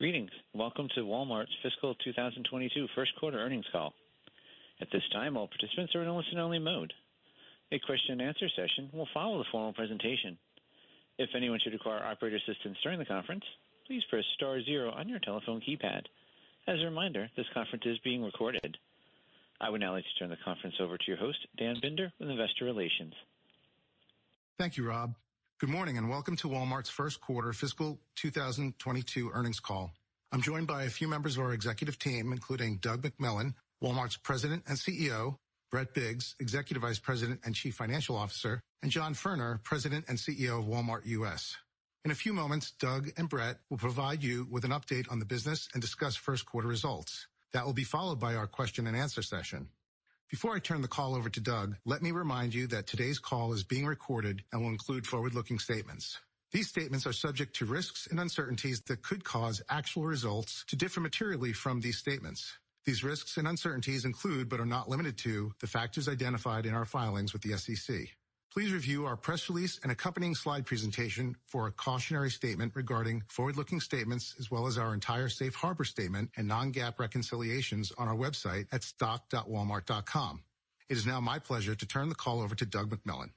Greetings. Welcome to Walmart's fiscal 2022 first quarter earnings call. At this time, all participants are in a listen-only mode. A question and answer session will follow the formal presentation. If anyone should require operator assistance during the conference, please press star zero on your telephone keypad. As a reminder, this conference is being recorded. I would now like to turn the conference over to your host, Dan Binder with Investor Relations. Thank you, Rob. Good morning, and welcome to Walmart's first quarter fiscal 2022 earnings call. I'm joined by a few members of our executive team, including Doug McMillon, Walmart's President and CEO, Brett Biggs, Executive Vice President and Chief Financial Officer, and John Furner, President and CEO of Walmart U.S. In a few moments, Doug and Brett will provide you with an update on the business and discuss first quarter results. That will be followed by our question and answer session. Before I turn the call over to Doug, let me remind you that today's call is being recorded and will include forward-looking statements. These statements are subject to risks and uncertainties that could cause actual results to differ materially from these statements. These risks and uncertainties include, but are not limited to, the factors identified in our filings with the SEC. Please review our press release and accompanying slide presentation for a cautionary statement regarding forward-looking statements, as well as our entire safe harbor statement and non-GAAP reconciliations on our website at stock.walmart.com. It is now my pleasure to turn the call over to Doug McMillon.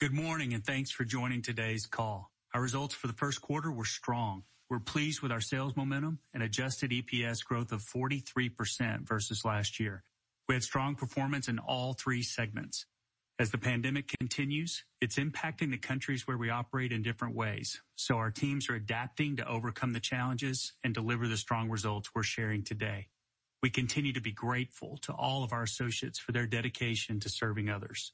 Good morning, and thanks for joining today's call. Our results for the first quarter were strong. We're pleased with our sales momentum and adjusted EPS growth of 43% versus last year. We had strong performance in all three segments. As the pandemic continues, it's impacting the countries where we operate in different ways, so our teams are adapting to overcome the challenges and deliver the strong results we're sharing today. We continue to be grateful to all of our associates for their dedication to serving others.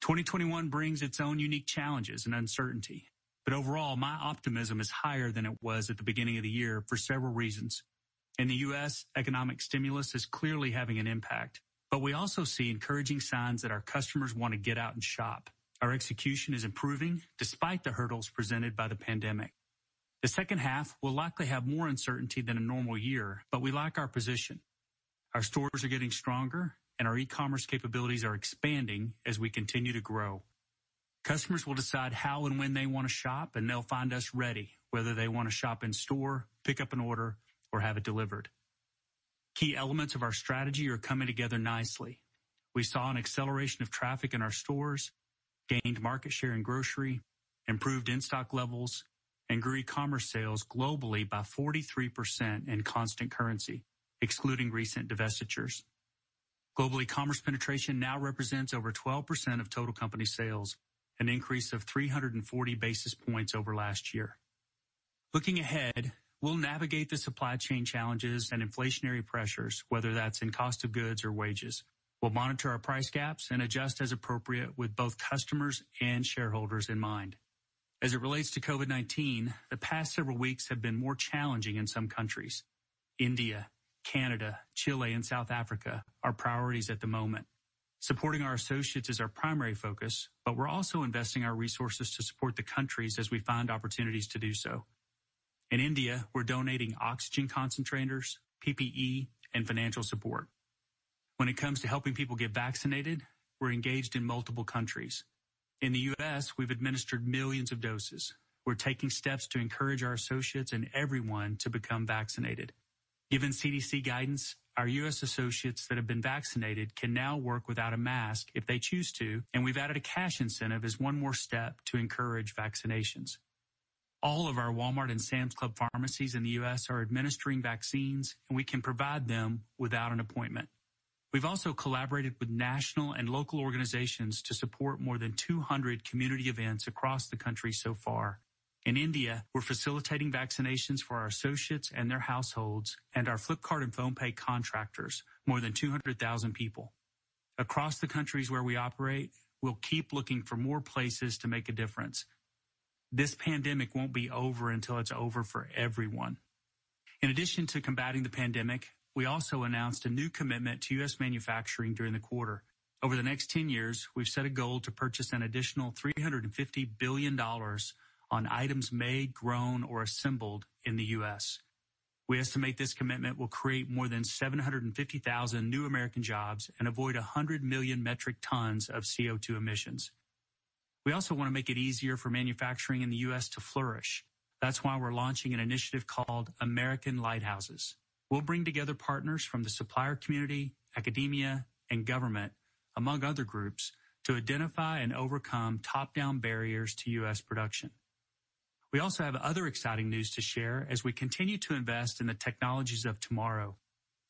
2021 brings its own unique challenges and uncertainty, but overall, my optimism is higher than it was at the beginning of the year for several reasons. In the U.S., economic stimulus is clearly having an impact, but we also see encouraging signs that our customers want to get out and shop. Our execution is improving despite the hurdles presented by the pandemic. The second half will likely have more uncertainty than a normal year, but we like our position. Our stores are getting stronger, and our e-commerce capabilities are expanding as we continue to grow. Customers will decide how and when they want to shop, and they'll find us ready, whether they want to shop in store, pick up an order, or have it delivered. Key elements of our strategy are coming together nicely. We saw an acceleration of traffic in our stores, gained market share in grocery, improved in-stock levels, and grew e-commerce sales globally by 43% in constant currency, excluding recent divestitures. Global e-commerce penetration now represents over 12% of total company sales, an increase of 340 basis points over last year. Looking ahead, we'll navigate the supply chain challenges and inflationary pressures, whether that's in cost of goods or wages. We'll monitor our price gaps and adjust as appropriate with both customers and shareholders in mind. As it relates to COVID-19, the past several weeks have been more challenging in some countries. India, Canada, Chile, and South Africa are priorities at the moment. Supporting our associates is our primary focus, but we're also investing our resources to support the countries as we find opportunities to do so. In India, we're donating oxygen concentrators, PPE, and financial support. When it comes to helping people get vaccinated, we're engaged in multiple countries. In the U.S., we've administered millions of doses. We're taking steps to encourage our associates and everyone to become vaccinated. Given CDC guidance, our U.S. associates that have been vaccinated can now work without a mask if they choose to, and we've added a cash incentive as one more step to encourage vaccinations. All of our Walmart and Sam's Club pharmacies in the U.S. are administering vaccines, and we can provide them without an appointment. We've also collaborated with national and local organizations to support more than 200 community events across the country so far. In India, we're facilitating vaccinations for our associates and their households and our Flipkart and PhonePe contractors, more than 200,000 people. Across the countries where we operate, we'll keep looking for more places to make a difference. This pandemic won't be over until it's over for everyone. In addition to combating the pandemic, we also announced a new commitment to U.S. manufacturing during the quarter. Over the next 10 years, we've set a goal to purchase an additional $350 billion on items made, grown, or assembled in the U.S. We estimate this commitment will create more than 750,000 new American jobs and avoid 100 million metric tons of CO2 emissions. We also want to make it easier for manufacturing in the U.S. to flourish. That's why we're launching an initiative called American Lighthouses. We'll bring together partners from the supplier community, academia, and government, among other groups, to identify and overcome top-down barriers to U.S. production. We also have other exciting news to share as we continue to invest in the technologies of tomorrow.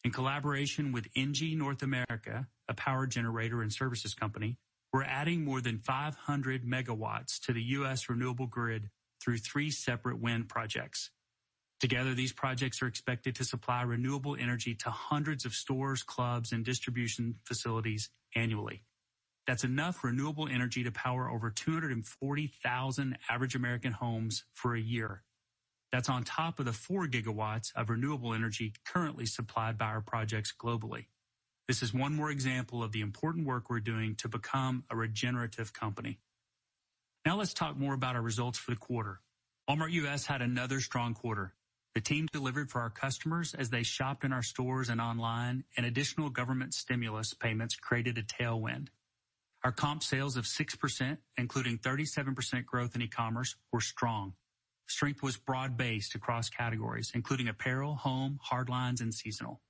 In collaboration with ENGIE North America, a power generator and services company, we're adding more than 500 megawatts to the U.S. renewable grid through three separate wind projects. Together, these projects are expected to supply renewable energy to hundreds of stores, clubs, and distribution facilities annually. That's enough renewable energy to power over 240,000 average American homes for a year. That's on top of the 4 gigawatts of renewable energy currently supplied by our projects globally. This is one more example of the important work we're doing to become a regenerative company. Now let's talk more about our results for the quarter. Walmart U.S. had another strong quarter. The team delivered for our customers as they shopped in our stores and online, and additional government stimulus payments created a tailwind. Our comp sales of 6%, including 37% growth in e-commerce, were strong. Strength was broad-based across categories, including apparel, home, hard lines, and seasonal.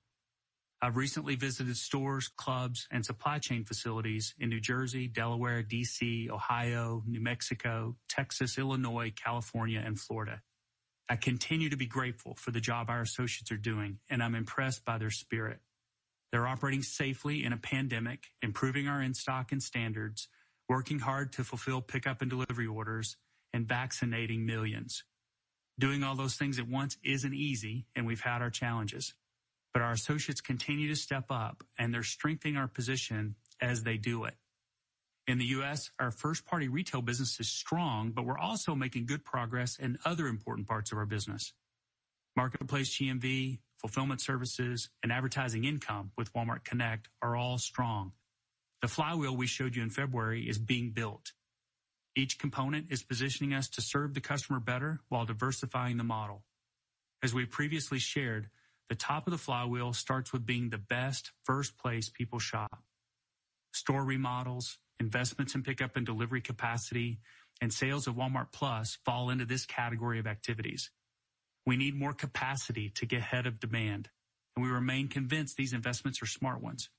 I've recently visited stores, clubs, and supply chain facilities in New Jersey, Delaware, D.C., Ohio, New Mexico, Texas, Illinois, California, and Florida. I continue to be grateful for the job our associates are doing, and I'm impressed by their spirit. They're operating safely in a pandemic, improving our in-stock and standards, working hard to fulfill pickup and delivery orders, and vaccinating millions. Doing all those things at once isn't easy, and we've had our challenges. But our associates continue to step up, and they're strengthening our position as they do it. In the U.S., our first-party retail business is strong, but we're also making good progress in other important parts of our business. Marketplace GMV, fulfillment services, and advertising income with Walmart Connect are all strong. The flywheel we showed you in February is being built. Each component is positioning us to serve the customer better while diversifying the model. As we previously shared, the top of the flywheel starts with being the best first place people shop. Store remodels, investments in pickup and delivery capacity, and sales of Walmart+ fall into this category of activities. We need more capacity to get ahead of demand, and we remain convinced these investments are smart ones.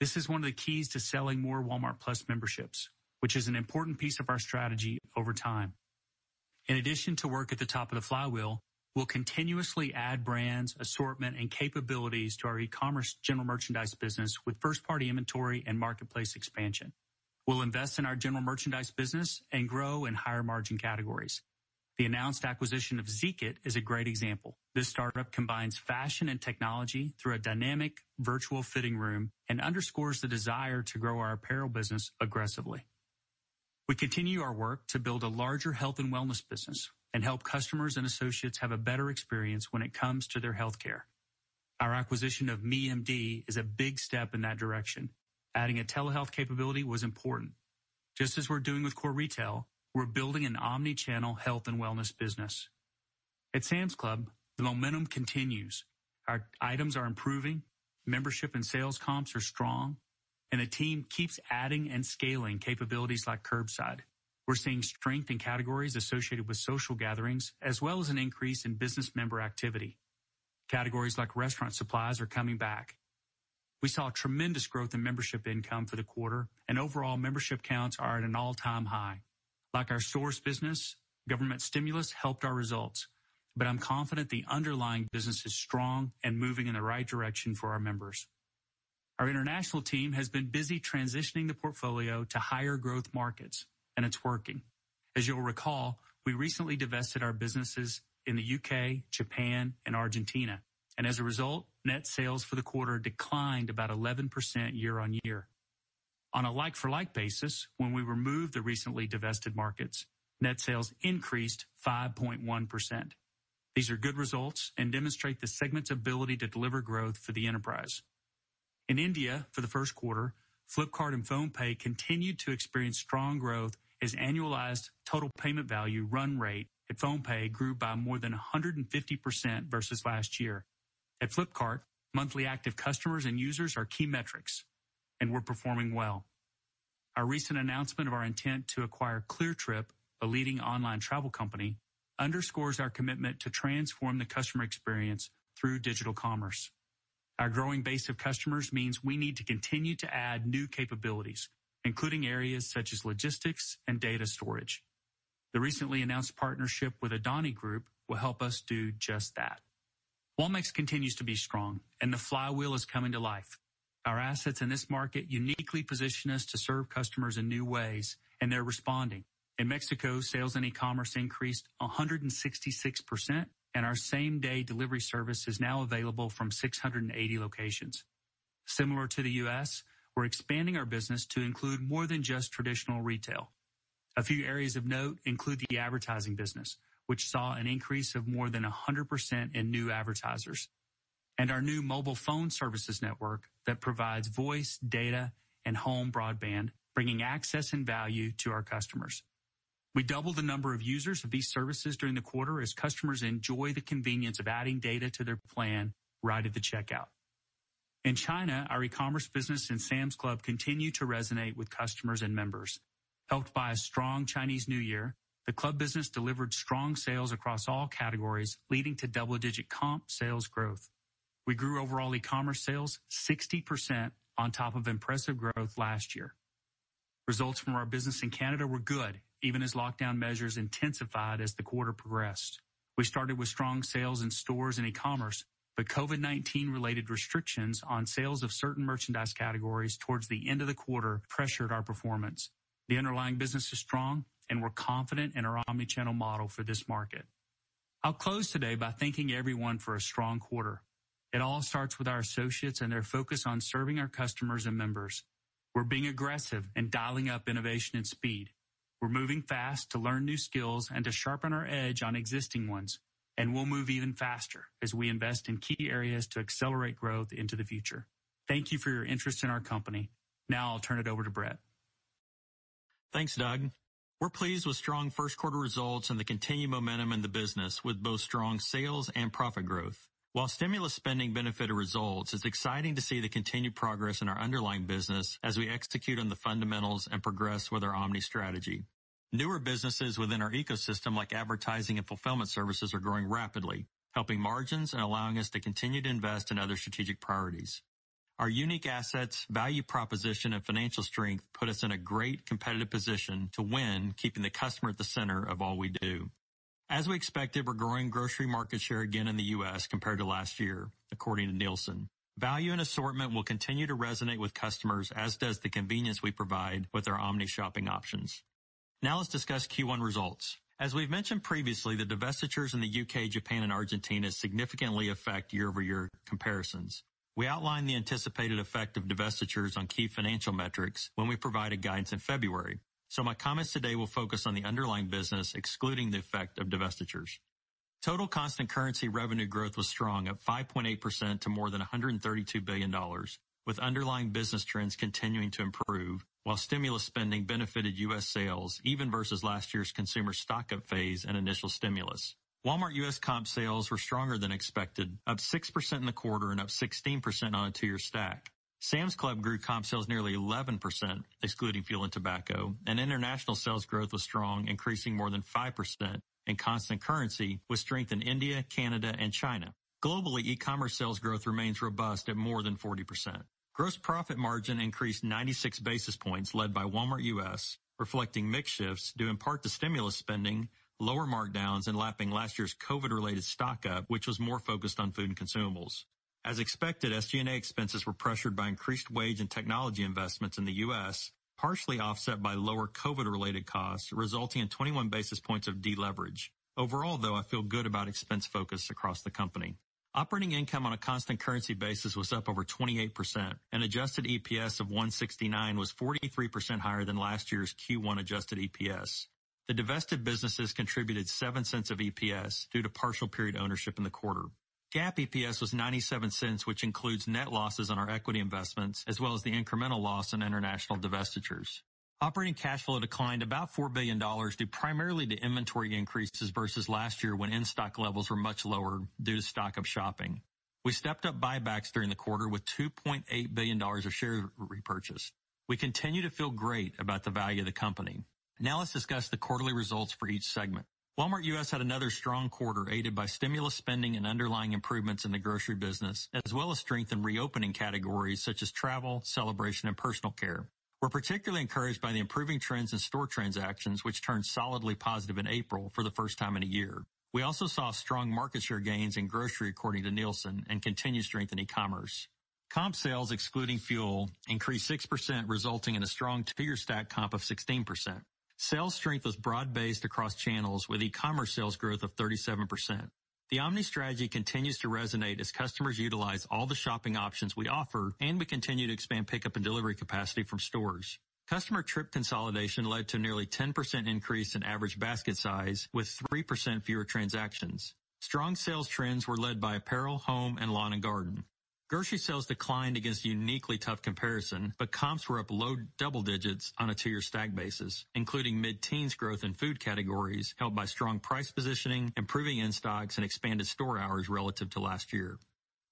This is one of the keys to selling more Walmart+ memberships, which is an important piece of our strategy over time. In addition to work at the top of the flywheel, we'll continuously add brands, assortment, and capabilities to our e-commerce general merchandise business with first-party inventory and marketplace expansion. We'll invest in our general merchandise business and grow in higher margin categories. The announced acquisition of Zeekit is a great example. This startup combines fashion and technology through a dynamic virtual fitting room and underscores the desire to grow our apparel business aggressively. We continue our work to build a larger health and wellness business and help customers and associates have a better experience when it comes to their healthcare. Our acquisition of MeMD is a big step in that direction. Adding a telehealth capability was important. Just as we're doing with core retail, we're building an omni-channel health and wellness business. At Sam's Club, the momentum continues. Our items are improving, membership and sales comps are strong, and the team keeps adding and scaling capabilities like curbside. We're seeing strength in categories associated with social gatherings, as well as an increase in business member activity. Categories like restaurant supplies are coming back. We saw tremendous growth in membership income for the quarter, and overall membership counts are at an all-time high. Like our stores business, government stimulus helped our results, but I'm confident the underlying business is strong and moving in the right direction for our members. Our international team has been busy transitioning the portfolio to higher growth markets, and it's working. As you'll recall, we recently divested our businesses in the U.K., Japan, and Argentina, and as a result, net sales for the quarter declined about 11% year-on-year. On a like-for-like basis, when we remove the recently divested markets, net sales increased 5.1%. These are good results and demonstrate the segment's ability to deliver growth for the enterprise. In India, for the first quarter, Flipkart and PhonePe continued to experience strong growth as annualized total payment value run rate at PhonePe grew by more than 150% versus last year. At Flipkart, monthly active customers and users are key metrics, and we're performing well. Our recent announcement of our intent to acquire Cleartrip, a leading online travel company, underscores our commitment to transform the customer experience through digital commerce. Our growing base of customers means we need to continue to add new capabilities, including areas such as logistics and data storage. The recently announced partnership with Adani Group will help us do just that. Walmex continues to be strong, and the flywheel is coming to life. Our assets in this market uniquely position us to serve customers in new ways, and they're responding. In Mexico, sales and e-commerce increased 166%, and our same-day delivery service is now available from 680 locations. Similar to the U.S., we're expanding our business to include more than just traditional retail. A few areas of note include the advertising business, which saw an increase of more than 100% in new advertisers, and our new mobile phone services network that provides voice, data, and home broadband, bringing access and value to our customers. We doubled the number of users of these services during the quarter as customers enjoy the convenience of adding data to their plan right at the checkout. In China, our e-commerce business and Sam's Club continue to resonate with customers and members. Helped by a strong Chinese New Year, the club business delivered strong sales across all categories, leading to double-digit comp sales growth. We grew overall e-commerce sales 60% on top of impressive growth last year. Results from our business in Canada were good, even as lockdown measures intensified as the quarter progressed. We started with strong sales in stores and e-commerce, but COVID-19 related restrictions on sales of certain merchandise categories towards the end of the quarter pressured our performance. The underlying business is strong, and we're confident in our omni-channel model for this market. I'll close today by thanking everyone for a strong quarter. It all starts with our associates and their focus on serving our customers and members. We're being aggressive and dialing up innovation and speed. We're moving fast to learn new skills and to sharpen our edge on existing ones, and we'll move even faster as we invest in key areas to accelerate growth into the future. Thank you for your interest in our company. Now I'll turn it over to Brett. Thanks, Doug. We're pleased with strong first quarter results and the continued momentum in the business with both strong sales and profit growth. While stimulus spending benefited results, it's exciting to see the continued progress in our underlying business as we execute on the fundamentals and progress with our omni strategy. Newer businesses within our ecosystem, like advertising and fulfillment services, are growing rapidly, helping margins and allowing us to continue to invest in other strategic priorities. Our unique assets, value proposition, and financial strength put us in a great competitive position to win, keeping the customer at the center of all we do. As we expected, we're growing grocery market share again in the U.S. compared to last year, according to Nielsen. Value and assortment will continue to resonate with customers, as does the convenience we provide with our omni shopping options. Now let's discuss Q1 results. As we've mentioned previously, the divestitures in the U.K., Japan, and Argentina significantly affect year-over-year comparisons. We outlined the anticipated effect of divestitures on key financial metrics when we provided guidance in February. So my comments today will focus on the underlying business, excluding the effect of divestitures. Total constant currency revenue growth was strong at 5.8% to more than $132 billion, with underlying business trends continuing to improve while stimulus spending benefited U.S. sales even versus last year's consumer stock-up phase and initial stimulus. Walmart U.S. comp sales were stronger than expected, up 6% in the quarter and up 16% on a two-year stack. Sam's Club grew comp sales nearly 11%, excluding fuel and tobacco, and international sales growth was strong, increasing more than 5% in constant currency with strength in India, Canada, and China. Globally, e-commerce sales growth remains robust at more than 40%. Gross profit margin increased 96 basis points led by Walmart U.S., reflecting mix shifts due in part to stimulus spending, lower markdowns, and lapping last year's COVID-related stock-up, which was more focused on food and consumables. As expected, SG&A expenses were pressured by increased wage and technology investments in the U.S., partially offset by lower COVID-related costs, resulting in 21 basis points of deleverage. Overall, though, I feel good about expense focus across the company. Operating income on a constant currency basis was up over 28%, and adjusted EPS of $1.69 was 43% higher than last year's Q1 adjusted EPS. The divested businesses contributed $0.07 of EPS due to partial period ownership in the quarter. GAAP EPS was $0.97, which includes net losses on our equity investments, as well as the incremental loss on international divestitures. Operating cash flow declined about $4 billion due primarily to inventory increases versus last year when in-stock levels were much lower due to stock-up shopping. We stepped up buybacks during the quarter with $2.8 billion of shares repurchased. We continue to feel great about the value of the company. Now let's discuss the quarterly results for each segment. Walmart U.S. had another strong quarter aided by stimulus spending and underlying improvements in the grocery business, as well as strength in reopening categories such as travel, celebration, and personal care. We're particularly encouraged by the improving trends in store transactions, which turned solidly positive in April for the first time in a year. We also saw strong market share gains in grocery according to Nielsen and continued strength in e-commerce. Comp sales excluding fuel increased 6%, resulting in a strong two-year stack comp of 16%. Sales strength was broad-based across channels with e-commerce sales growth of 37%. The omni strategy continues to resonate as customers utilize all the shopping options we offer, and we continue to expand pickup and delivery capacity from stores. Customer trip consolidation led to nearly 10% increase in average basket size with 3% fewer transactions. Strong sales trends were led by apparel, home, and lawn and garden. Grocery sales declined against a uniquely tough comparison, but comps were up low double digits on a two-year stack basis, including mid-teens growth in food categories helped by strong price positioning, improving in-stocks, and expanded store hours relative to last year.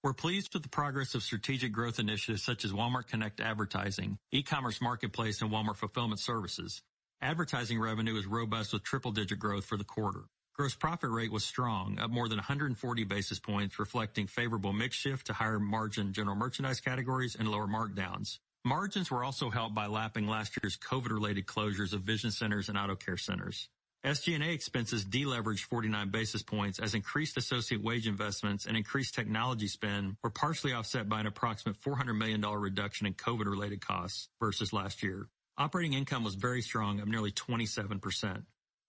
We're pleased with the progress of strategic growth initiatives such as Walmart Connect advertising, e-commerce marketplace, and Walmart Fulfillment Services. Advertising revenue is robust with triple-digit growth for the quarter. Gross profit rate was strong, up more than 140 basis points, reflecting favorable mix shift to higher margin general merchandise categories and lower markdowns. Margins were also helped by lapping last year's COVID-related closures of vision centers and auto care centers. SG&A expenses deleveraged 49 basis points as increased associate wage investments and increased technology spend were partially offset by an approximate $400 million reduction in COVID-related costs versus last year. Operating income was very strong, up nearly 27%.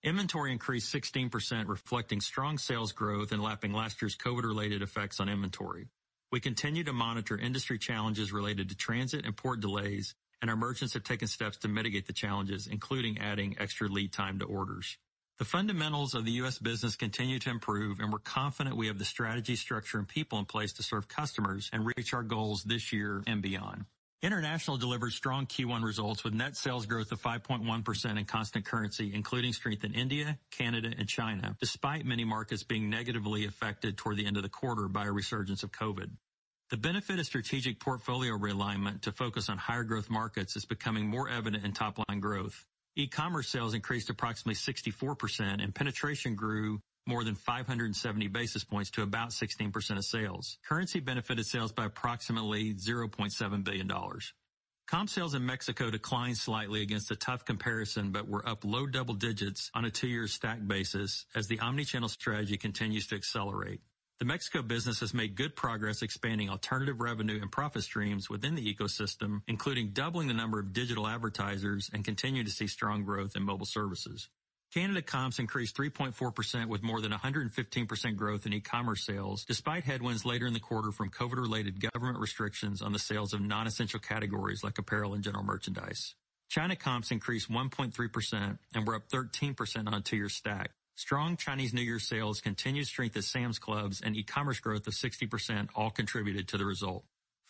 Inventory increased 16%, reflecting strong sales growth and lapping last year's COVID-related effects on inventory. We continue to monitor industry challenges related to transit and port delays, and our merchants have taken steps to mitigate the challenges, including adding extra lead time to orders. The fundamentals of the U.S. business continue to improve, and we're confident we have the strategy, structure, and people in place to serve customers and reach our goals this year and beyond. International delivered strong Q1 results with net sales growth of 5.1% in constant currency, including strength in India, Canada, and China, despite many markets being negatively affected toward the end of the quarter by a resurgence of COVID. The benefit of strategic portfolio realignment to focus on higher growth markets is becoming more evident in top-line growth. E-commerce sales increased approximately 64%, and penetration grew more than 570 basis points to about 16% of sales. Currency benefited sales by approximately $0.7 billion. Comp sales in Mexico declined slightly against a tough comparison, but were up low double digits on a two-year stack basis as the omni-channel strategy continues to accelerate. The Mexico business has made good progress expanding alternative revenue and profit streams within the ecosystem, including doubling the number of digital advertisers and continue to see strong growth in mobile services. Canada comps increased 3.4% with more than 115% growth in e-commerce sales, despite headwinds later in the quarter from COVID-related government restrictions on the sales of non-essential categories like apparel and general merchandise. China comps increased 1.3% and were up 13% on a two-year stack. Strong Chinese New Year sales, continued strength at Sam's Clubs, and e-commerce growth of 60% all contributed to the result.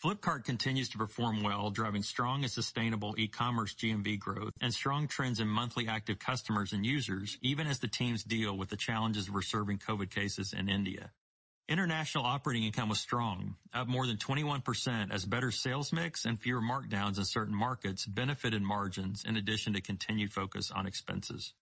Flipkart continues to perform well, driving strong and sustainable e-commerce GMV growth and strong trends in monthly active customers and users, even as the teams deal with the challenges of resurging COVID cases in India. International operating income was strong, up more than 21% as better sales mix and fewer markdowns in certain markets benefited margins in addition to continued focus on expenses.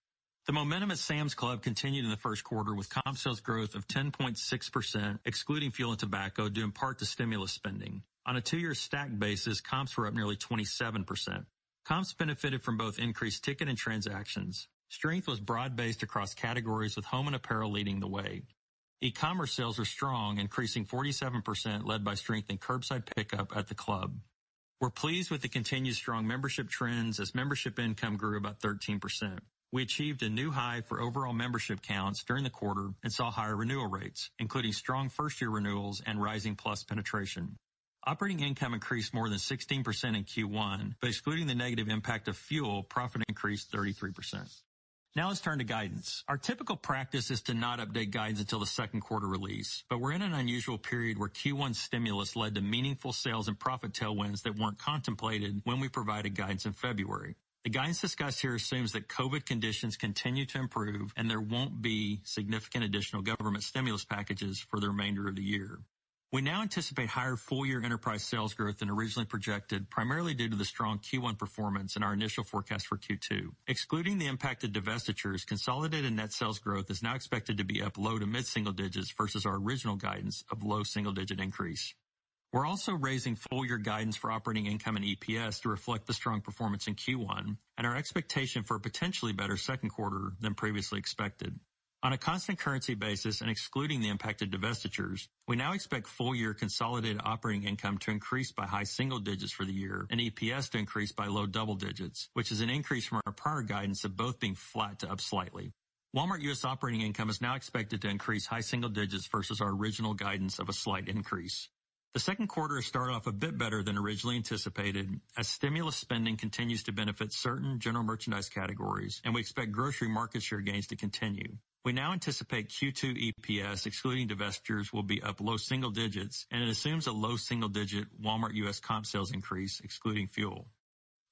The momentum at Sam's Club continued in the first quarter with comp sales growth of 10.6%, excluding fuel and tobacco, due in part to stimulus spending. On a two-year stack basis, comps were up nearly 27%. Comps benefited from both increased ticket and transactions. Strength was broad-based across categories with home and apparel leading the way. E-commerce sales were strong, increasing 47%, led by strength in curbside pickup at the club. We're pleased with the continued strong membership trends as membership income grew about 13%. We achieved a new high for overall membership counts during the quarter and saw higher renewal rates, including strong first-year renewals and rising Plus penetration. Operating income increased more than 16% in Q1, but excluding the negative impact of fuel, profit increased 33%. Now let's turn to guidance. Our typical practice is to not update guidance until the second quarter release, but we're in an unusual period where Q1 stimulus led to meaningful sales and profit tailwinds that weren't contemplated when we provided guidance in February. The guidance discussed here assumes that COVID conditions continue to improve and there won't be significant additional government stimulus packages for the remainder of the year. We now anticipate higher full-year enterprise sales growth than originally projected, primarily due to the strong Q1 performance and our initial forecast for Q2. Excluding the impact of divestitures, consolidated net sales growth is now expected to be up low to mid-single digits versus our original guidance of low single-digit increase. We're also raising full-year guidance for operating income and EPS to reflect the strong performance in Q1 and our expectation for a potentially better second quarter than previously expected. On a constant currency basis and excluding the impact of divestitures, we now expect full-year consolidated operating income to increase by high single digits for the year and EPS to increase by low double digits, which is an increase from our prior guidance of both being flat to up slightly. Walmart U.S. operating income is now expected to increase high single digits versus our original guidance of a slight increase. The second quarter has started off a bit better than originally anticipated as stimulus spending continues to benefit certain general merchandise categories, and we expect grocery market share gains to continue. We now anticipate Q2 EPS, excluding divestitures, will be up low single digits, and it assumes a low single-digit Walmart U.S. comp sales increase, excluding fuel.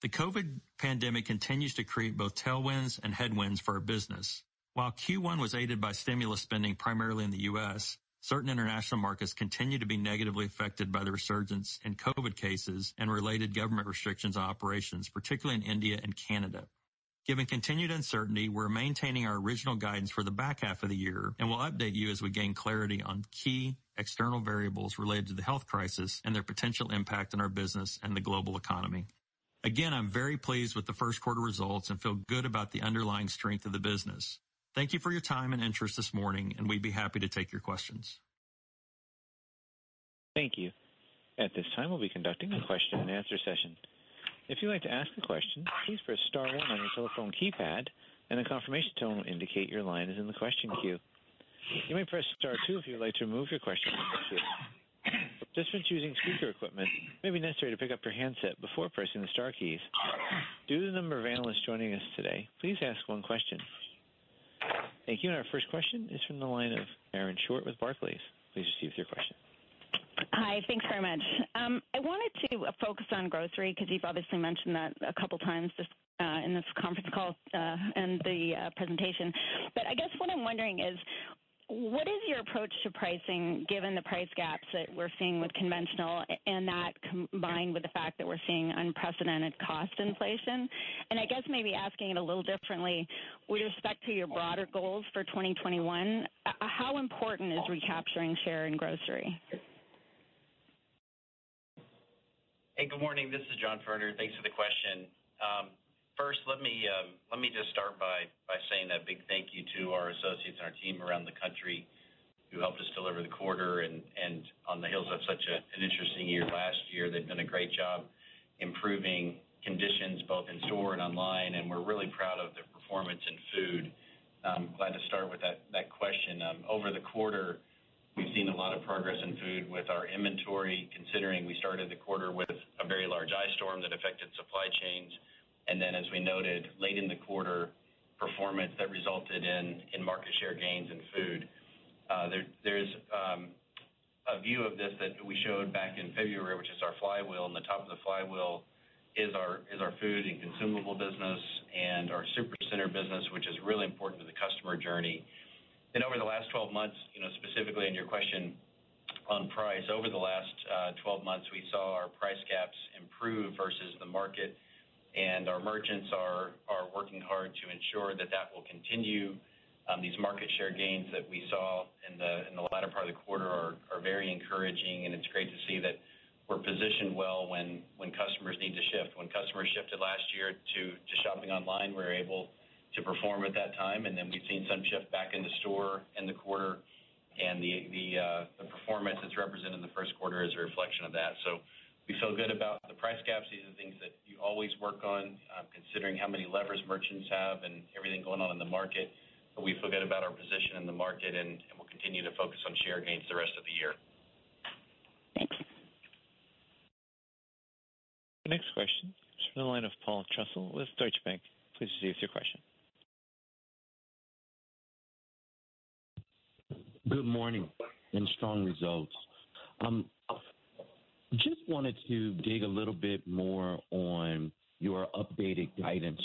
The COVID pandemic continues to create both tailwinds and headwinds for our business. While Q1 was aided by stimulus spending primarily in the U.S., certain international markets continue to be negatively affected by the resurgence in COVID cases and related government restrictions on operations, particularly in India and Canada. Given continued uncertainty, we're maintaining our original guidance for the back half of the year, and we'll update you as we gain clarity on key external variables related to the health crisis and their potential impact on our business and the global economy. Again, I'm very pleased with the first quarter results and feel good about the underlying strength of the business. Thank you for your time and interest this morning, and we'd be happy to take your questions. Thank you. At this time, we'll be conducting a question and answer session. If you'd like to ask a question, please press star one on your telephone keypad, and a confirmation tone will indicate your line is in the question queue. You may press star two if you would like to remove your question from the queue. Participants using speaker equipment, may be necessary to pick up your handset before pressing the star keys. Due to the number of analysts joining us today, please ask one question. Thank you. And our first question is from the line of Karen Short with Barclays. Please proceed with your question. Hi. Thanks very much. Um, I wanted to focus on grocery because you've obviously mentioned that a couple times just uh, in this conference call uh, and the uh, presentation. But I guess what I'm wondering is, what is your approach to pricing given the price gaps that we're seeing with conventional and that combined with the fact that we're seeing unprecedented cost inflation? And I guess maybe asking it a little differently, with respect to your broader goals for 2021, how important is recapturing share in grocery? Hey, good morning. This is John Furner. Thanks for the question. First, let me um let me just start by by saying a big thank you to our associates and our team around the country who helped us deliver the quarter and on the heels of such an interesting year last year. They've done a great job improving conditions both in store and online, and we're really proud of their performance in food. I'm glad to start with that question. Over the quarter, we've seen a lot of progress in food with our inventory, considering we started the quarter with a very large ice storm that affected supply chains. And then, as we noted, late in the quarter, performance that resulted in in market share gains in food. Uh, there's um, a view of this that we showed back in February, which is our flywheel, and the top of the flywheel is our is our food and consumable business and our Supercenter business, which is really important to the customer journey. And over the last 12 months, you know, specifically in your question on price, over the last uh, 12 months, we saw our price gaps improve versus the market, and our merchants are are working hard to ensure that that will continue. Um, these market share gains that we saw in the in the latter part of the quarter are very encouraging, and it's great to see that we're positioned well when when customers need to shift. When customers shifted last year to to shopping online, we were able to perform at that time, and then we've seen some shift back into the store in the quarter, and uh, the performance that's represented in the first quarter is a reflection of that. So we feel good about the price gaps. These are things that you always work on, um, considering how many levers merchants have and everything going on in the market. We feel good about our position in the market, and we'll continue to focus on share gains the rest of the year. Thanks. The next question is from the line of Paul Trussell with Deutsche Bank. Please proceed with your question. Good morning, and strong results. Um, just wanted to dig a little bit more on your updated guidance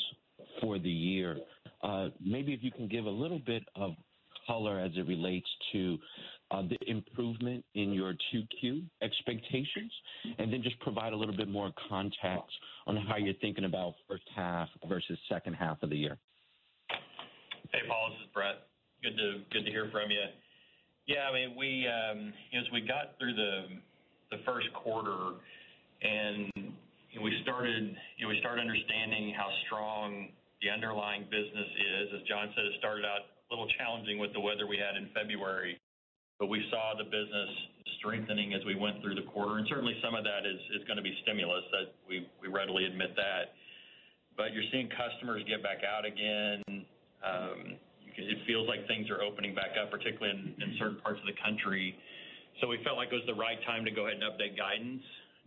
for the year. Uh, maybe if you can give a little bit of color as it relates to uh, the improvement in your your 2Q expectations, and then just provide a little bit more context on how you're thinking about first half versus second half of the year. Hey, Paul, this is Brett. Good to Good to hear from you. Yeah, I mean, we um, as we got through the the first quarter and you know, we started you know, we started understanding how strong the underlying business is, as John said, it started out a little challenging with the weather we had in February, but we saw the business strengthening as we went through the quarter. And certainly, some of that is is going to be stimulus. That we we readily admit that. But you're seeing customers get back out again. It feels like things are opening back up, particularly in certain parts of the country. So we felt like it was the right time to go ahead and update guidance,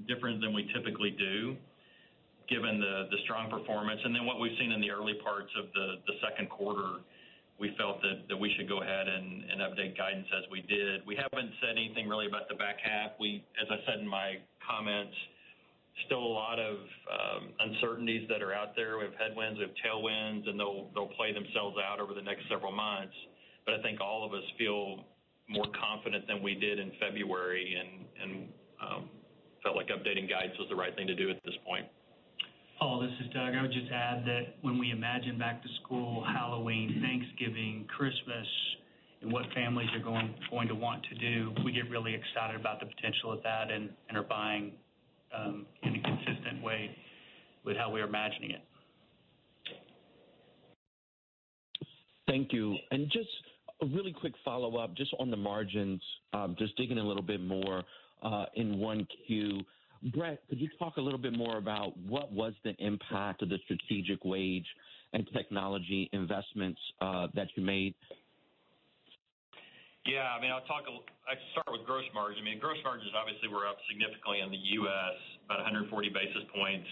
different than we typically do, given the the strong performance. And then what we've seen in the early parts of the the second quarter, we felt that that we should go ahead and, and update guidance as we did. We haven't said anything really about the back half. We, as I said in my comments, still a lot of um, uncertainties that are out there. We have headwinds, we have tailwinds, and they'll they'll play themselves out over the next several months. But I think all of us feel more confident than we did in February and and um, felt like updating guidance was the right thing to do at this point. Paul, this is Doug. I would just add that when we imagine back to school, Halloween, Thanksgiving, Christmas, and what families are going going to want to do, we get really excited about the potential of that and, and are buying Um, in a consistent way with how we're imagining it. Thank you. And just a really quick follow-up, just on the margins, um, just digging a little bit more uh, in 1Q. Brett, could you talk a little bit more about what was the impact of the strategic wage and technology investments uh, that you made? Yeah. I mean, I'll talk. I start with gross margin. I mean, gross margins obviously were up significantly in the U.S., about 140 basis points.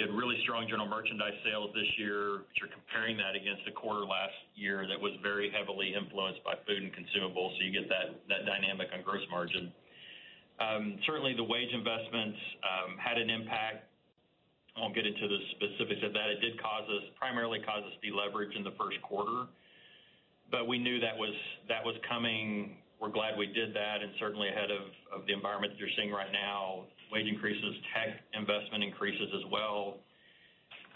You had really strong general merchandise sales this year, but you're comparing that against a quarter last year that was very heavily influenced by food and consumables. So you get that that dynamic on gross margin. Um, certainly, the wage investments um, had an impact. I won't get into the specifics of that. It did cause us, primarily cause us deleverage in the first quarter. But we knew that was that was coming. We're glad we did that, and certainly ahead of of the environment that you're seeing right now, wage increases, tech investment increases as well.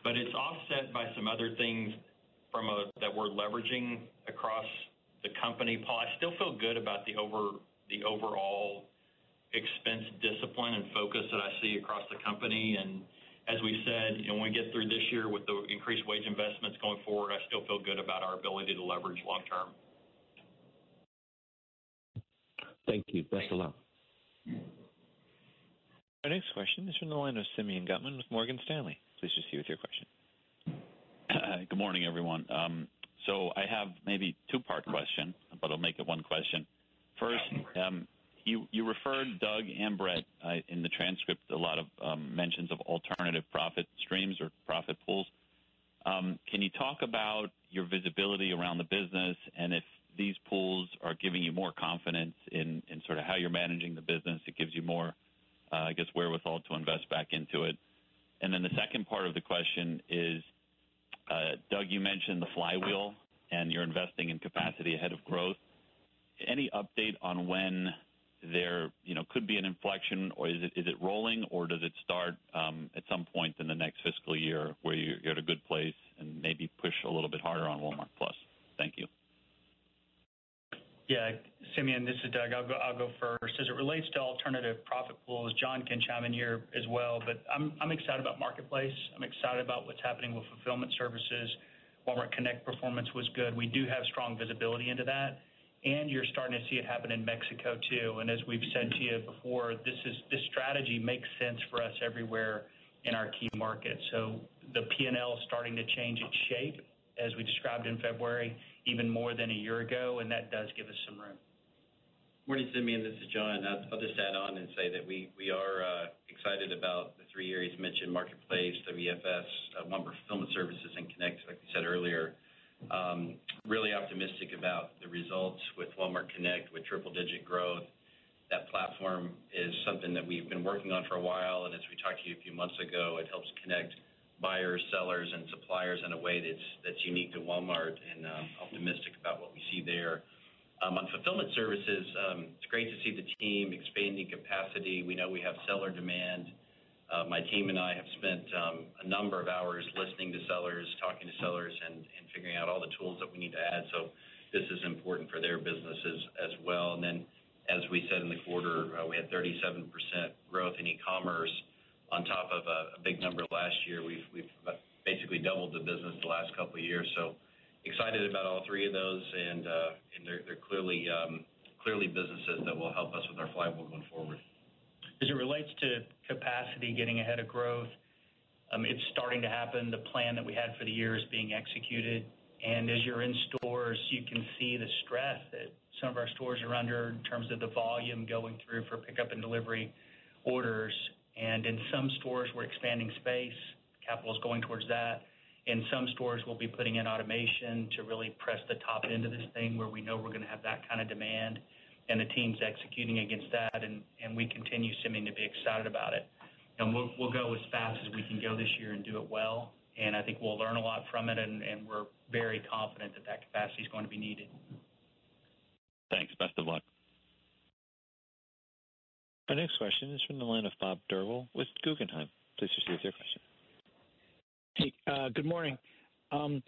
But it's offset by some other things that we're leveraging across the company. Paul, I still feel good about the over the overall expense discipline and focus that I see across the company. As we said, when we get through this year with the increased wage investments going forward, I still feel good about our ability to leverage long term. Thank you. Best of luck. Our next question is from the line of Simeon Gutman with Morgan Stanley. Please proceed with your question. Good morning, everyone. Um, so I have maybe two-part question, but I'll make it one question. First, you you referred, Doug and Brett, uh, in the transcript, a lot of um, mentions of alternative profit streams or profit pools. Um, can you talk about your visibility around the business and if these pools are giving you more confidence in sort of how you're managing the business, it gives you more, uh, I guess, wherewithal to invest back into it? And then the second part of the question is, uh, Doug, you mentioned the flywheel and you're investing in capacity ahead of growth. Any update on when there you know, could be an inflection, or is it is it rolling, or does it start um, at some point in the next fiscal year where you're at a good place and maybe push a little bit harder on Walmart+? Plus? Thank you. Yeah. Simeon, this is Doug. I'll go I'll go first. As it relates to alternative profit pools, John can chime in here as well, but I'm, I'm excited about Marketplace. I'm excited about what's happening with fulfillment services. Walmart Connect performance was good. We do have strong visibility into that, and you're starting to see it happen in Mexico, too. And as we've said to you before, this is this strategy makes sense for us everywhere in our key markets. So the P&L is starting to change its shape, as we described in February, even more than a year ago, and that does give us some room. Morning, Simeon. This is John. I'll just add on and say that we we are uh, excited about the three areas mentioned, Marketplace, WFS, uh, Walmart Fulfillment Services, and Connect, like we said earlier. Really optimistic about the results with Walmart Connect, with triple-digit growth. That platform is something that we've been working on for a while, and as we talked to you a few months ago, it helps connect buyers, sellers, and suppliers in a way that's that's unique to Walmart, and optimistic about what we see there. Um, on fulfillment services, um, it's great to see the team expanding capacity. We know we have seller demand. Uh, my team and I have spent um, a number of hours listening to sellers, talking to sellers, and, and figuring out all the tools that we need to add. So this is important for their businesses as well. And then, as we said in the quarter, uh, we had 37% growth in e-commerce on top of a, a big number last year. We've, we've basically doubled the business the last couple of years. So excited about all three of those, and, uh, and they're, they're clearly um, clearly businesses that will help us with our flywheel going forward. As it relates to capacity getting ahead of growth, um, it's starting to happen. The plan that we had for the year is being executed. And as you're in stores, you can see the stress that some of our stores are under in terms of the volume going through for pickup and delivery orders. And in some stores, we're expanding space. Capital is going towards that. In some stores, we'll be putting in automation to really press the top end of this thing where we know we're going to have that kind of demand, and the team's executing against that, and, and we continue seeming to be excited about it. And we'll, we'll go as fast as we can go this year and do it well, and I think we'll learn a lot from it, and, and we're very confident that that capacity is going to be needed. Thanks. Best of luck. Our next question is from the line of Bob Drbul with Guggenheim. Please proceed with your question. Hey, uh, good morning. Um,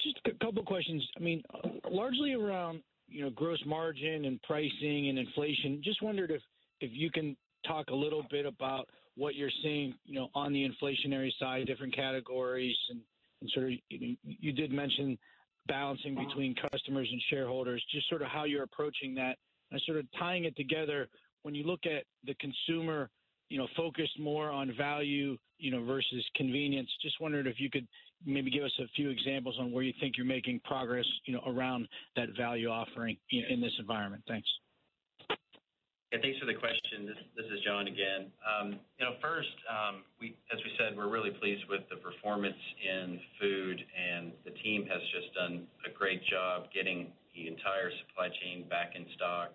just a couple of questions. I mean, largely around, you know, gross margin and pricing and inflation. Just wondered if if you can talk a little bit about what you're seeing, you know, on the inflationary side, different categories, and and sort of you did mention balancing uh-huh. between customers and shareholders, just sort of how you're approaching that. And sort of tying it together, when you look at the consumer you know, focused more on value, you know, versus convenience. Just wondered if you could maybe give us a few examples on where you think you're making progress, you know, around that value offering in, in this environment. Thanks. Yeah, thanks for the question. This, this is John again. Um, you know, first, um, we, as we said, we're really pleased with the performance in food, and the team has just done a great job getting the entire supply chain back in stock,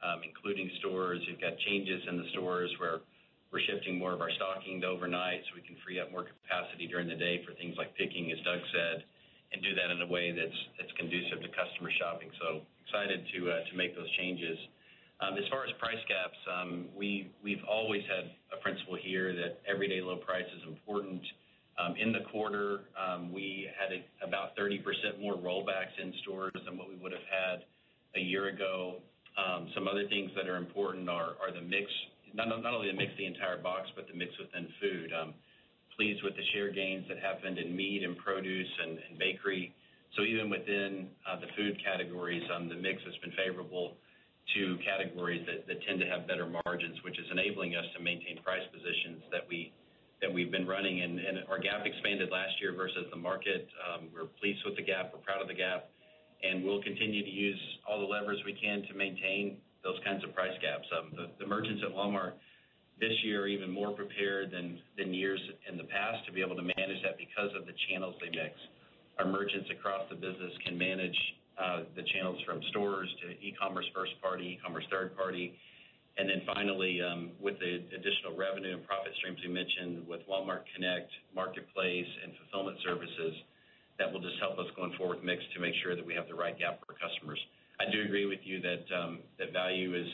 um, including stores. You've got changes in the stores where we're shifting more of our stocking to overnight so we can free up more capacity during the day for things like picking, as Doug said, and do that in a way that's that's conducive to customer shopping. So excited to uh, to make those changes. Um, as far as price gaps, um, we we've always had a principle here that everyday low price is important. Um, in the quarter, we had about 30% more rollbacks in stores than what we would have had a year ago. Some other things that are important are, are the mix not, only to mix the entire box, but the mix within food. Um, pleased with the share gains that happened in meat and produce and, bakery. So even within uh, the food categories, um, the mix has been favorable to categories that, tend to have better margins, which is enabling us to maintain price positions that we that we've been running. And, and our gap expanded last year versus the market. Um, we're pleased with the gap. We're proud of the gap, and we'll continue to use all the levers we can to maintain those kinds of price gaps. Um, the, the merchants at Walmart this year are even more prepared than, than years in the past to be able to manage that because of the channels they mix. Our merchants across the business can manage uh, the channels from stores to e-commerce first party, e-commerce third party, and then finally, um, with the additional revenue and profit streams we mentioned with Walmart Connect, Marketplace, and fulfillment services, that will just help us going forward mix to make sure that we have the right gap for customers. I do agree with you that um, that value is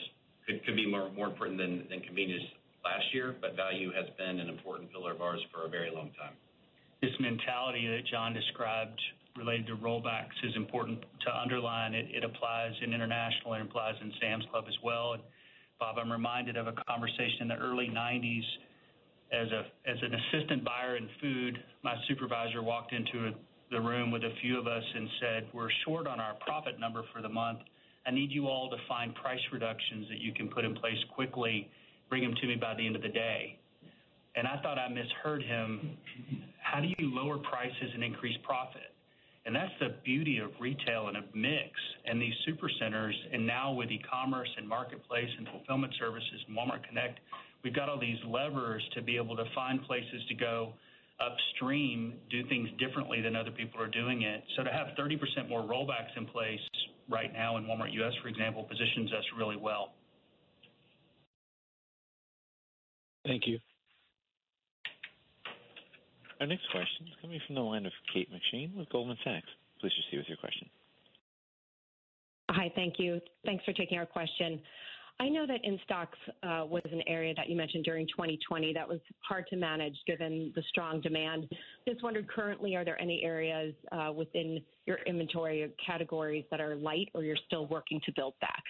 could, could be more more important than, convenience last year, but value has been an important pillar of ours for a very long time. This mentality that John described related to rollbacks is important to underline. It, it applies in international and applies in Sam's Club as well. Bob, I'm reminded of a conversation in the early 90s as a as an assistant buyer in food. My supervisor walked into a the room with a few of us and said, We're short on our profit number for the month. I need you all to find price reductions that you can put in place quickly, bring them to me by the end of the day. And I thought I misheard him. How do you lower prices and increase profit? And that's the beauty of retail and of mix and these super centers. And now with e commerce and marketplace and fulfillment services and Walmart Connect, we've got all these levers to be able to find places to go upstream do things differently than other people are doing it. So to have 30% more rollbacks in place right now in Walmart US, for example, positions us really well. Thank you. Our next question is coming from the line of Kate McShane with Goldman Sachs. Please proceed with your question. Hi, Hi, thank you. Thanks for taking our question. I know that in-stocks uh, was an area that you mentioned during 2020 that was hard to manage given the strong demand. Just wondered currently, are there any areas uh, within your inventory or categories that are light or you're still working to build back?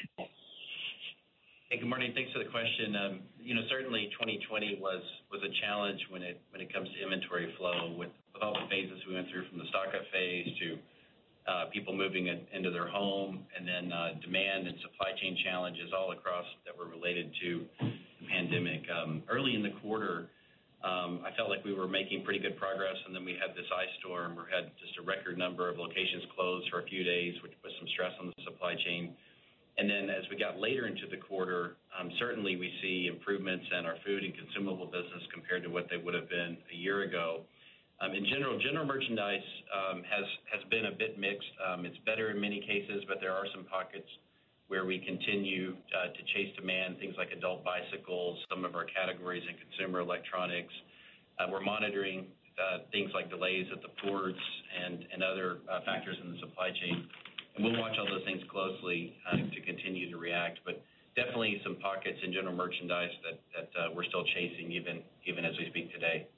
Hey, good morning. Thanks for the question. Um, you know, certainly 2020 was was a challenge when it comes to inventory flow with all the phases we went through from the stock-up phase to Uh, people moving into their home and then uh, demand and supply chain challenges all across that were related to the pandemic. Um, early in the quarter, um, I felt like we were making pretty good progress, and then we had this ice storm. We had just a record number of locations closed for a few days, which put some stress on the supply chain. And then as we got later into the quarter, um, certainly we see improvements in our food and consumable business compared to what they would have been a year ago. Um, in general general merchandise um, has has been a bit mixed. Um, it's better in many cases, but there are some pockets where we continue uh, to chase demand, things like adult bicycles, some of our categories in consumer electronics. Uh, we're monitoring uh, things like delays at the ports and and other factors in the supply chain. And we'll watch all those things closely to continue to react. But definitely some pockets in general merchandise that that we're still chasing even even as we speak today.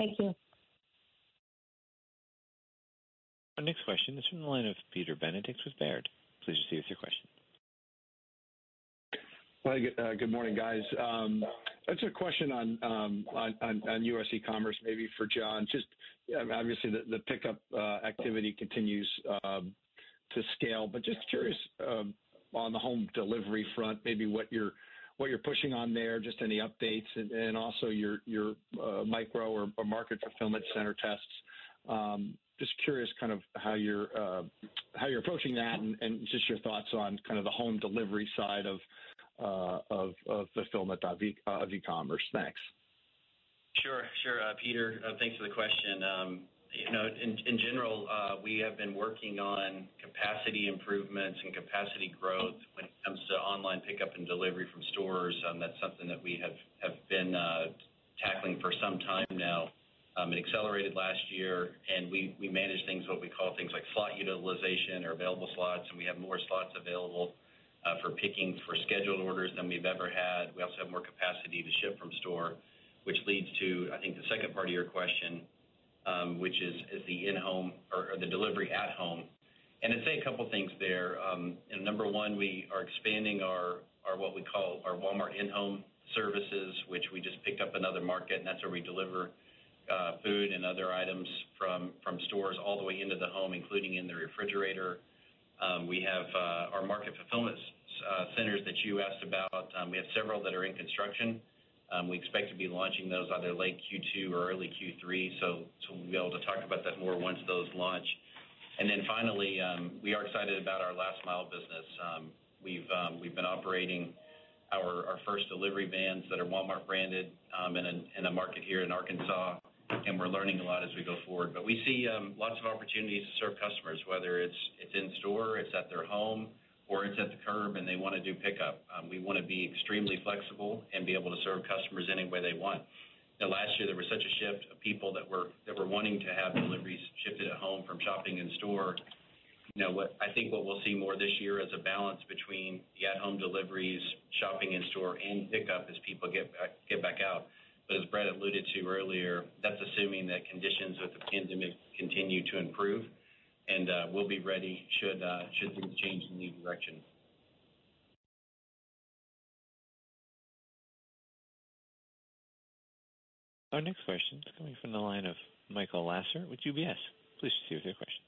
Thank you. Our next question is from the line of Peter Benedict with Baird. Please proceed with your question. Hi, good uh, morning, guys. Um, it's a question on um, U.S. e-commerce, maybe for John. Just um, obviously the pickup uh, activity continues to scale, but just curious on the home delivery front, maybe what you're pushing on there, just any updates and also your your uh, micro or market fulfillment center tests. Um, just curious kind of how you're uh, how you're approaching that and just your thoughts on kind of the home delivery side of uh, fulfillment of e-commerce. Thanks. Sure, sure, Peter. Thanks for the question. Um, You know, in general, uh, we have been working on capacity improvements and capacity growth when it comes to online pickup and delivery from stores. Um, that's something that we have been uh, tackling for some time now. Um, it accelerated last year, and we manage things, what we call things like slot utilization or available slots, and we have more slots available uh, for picking for scheduled orders than we've ever had. We also have more capacity to ship from store, which leads to, I think, the second part of your question, Um, which is the in-home or the delivery at home. And I'd say a couple things there. Um, number one, we are expanding our our what we call our Walmart in-home services, which we just picked up another market, and that's where we deliver uh, food and other items from stores all the way into the home, including in the refrigerator. Um, we have uh, our market fulfillment uh, centers that you asked about. We have several that are in construction. Um, we expect to be launching those either late Q2 or early Q3. so We'll be able to talk about that more once those launch. And then finally, um, we are excited about our last mile business. Um, we've we've been operating our our first delivery vans that are Walmart branded in a market here in Arkansas, and we're learning a lot as we go forward. But we see lots of opportunities to serve customers, whether it's it's in store, it's at their home, or it's at the curb and they wanna do pickup. Um, we wanna be extremely flexible and be able to serve customers any way they want. Know, last year there was such a shift of people that were that were wanting to have deliveries shipped at home from shopping in store. You know what? I think what we'll see more this year is a balance between the at-home deliveries, shopping in store, and pickup as people get get back out. But as Brett alluded to earlier, that's assuming that conditions with the pandemic continue to improve, and uh, we'll be ready should uh, should things change in any direction. Our next question is coming from the line of Michael Lasser with UBS. Please proceed with your question.